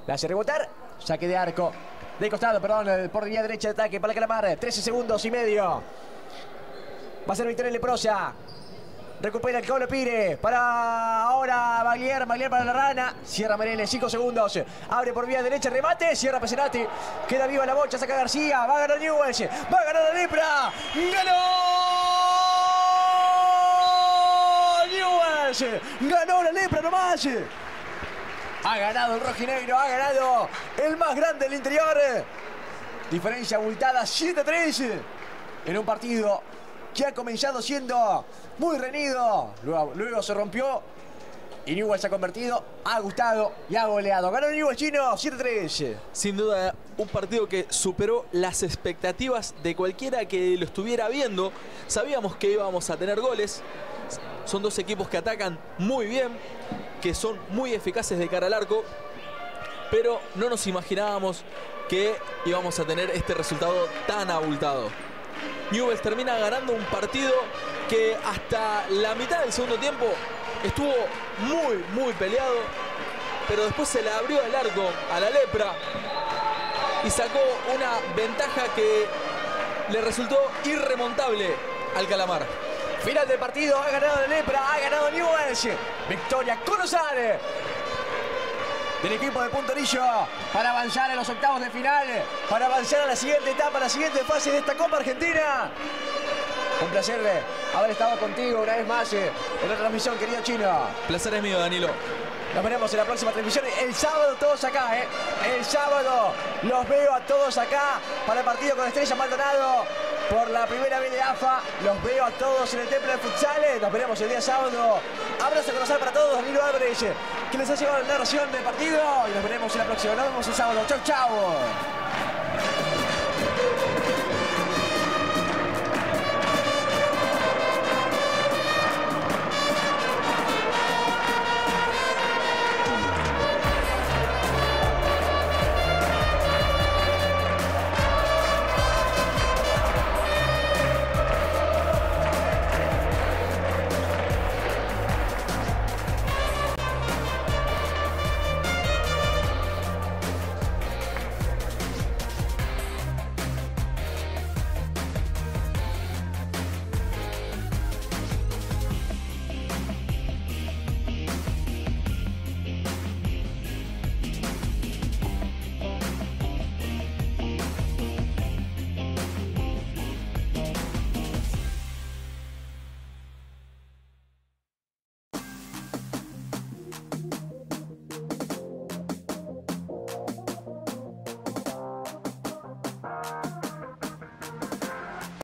La hace rebotar. Saque de arco. De costado, perdón. Por vía derecha de ataque para el calamar. 13 segundos y medio. Va a ser Victoria Leprosa. Recupera el Colo Pire. Para ahora Baglier. Baglier para la rana. Cierra Mereles. 5 segundos. Abre por vía derecha. Remate. Cierra Pesenati. Queda viva la bocha. Saca García. Va a ganar Newells. Va a ganar la Lepra. ¡Ganó! Newells. Ganó la Lepra nomás. Ha ganado el rojinegro. Ha ganado el más grande del interior. Diferencia abultada 7-3 en un partido que ha comenzado siendo muy reñido. Luego, luego se rompió y Newell se ha convertido, ha gustado y ha goleado. Ganó Newell chino 7-3. Sin duda, un partido que superó las expectativas de cualquiera que lo estuviera viendo. Sabíamos que íbamos a tener goles. Son dos equipos que atacan muy bien, que son muy eficaces de cara al arco. Pero no nos imaginábamos que íbamos a tener este resultado tan abultado. Newell's termina ganando un partido que hasta la mitad del segundo tiempo estuvo muy, muy peleado. Pero después se le abrió el arco a la lepra y sacó una ventaja que le resultó irremontable al calamar. Final del partido, ha ganado la lepra, ha ganado Newell's. Victoria colosal del equipo de Puntorillo para avanzar a los octavos de final, para avanzar a la siguiente etapa, a la siguiente fase de esta Copa Argentina. Un placer haber estado contigo una vez más en la transmisión, querido Chino. Placer es mío, Danilo. Nos veremos en la próxima transmisión. El sábado todos acá, ¿eh? El sábado los veo a todos acá para el partido con Estrella Maldonado por la primera vez de AFA. Los veo a todos en el Templo de Futsal. Nos veremos el día sábado. Abrazo conocer para todos, Danilo Álvarez, que les ha llevado la narración del partido. Y nos veremos en la próxima. Nos vemos el sábado. Chau, chau.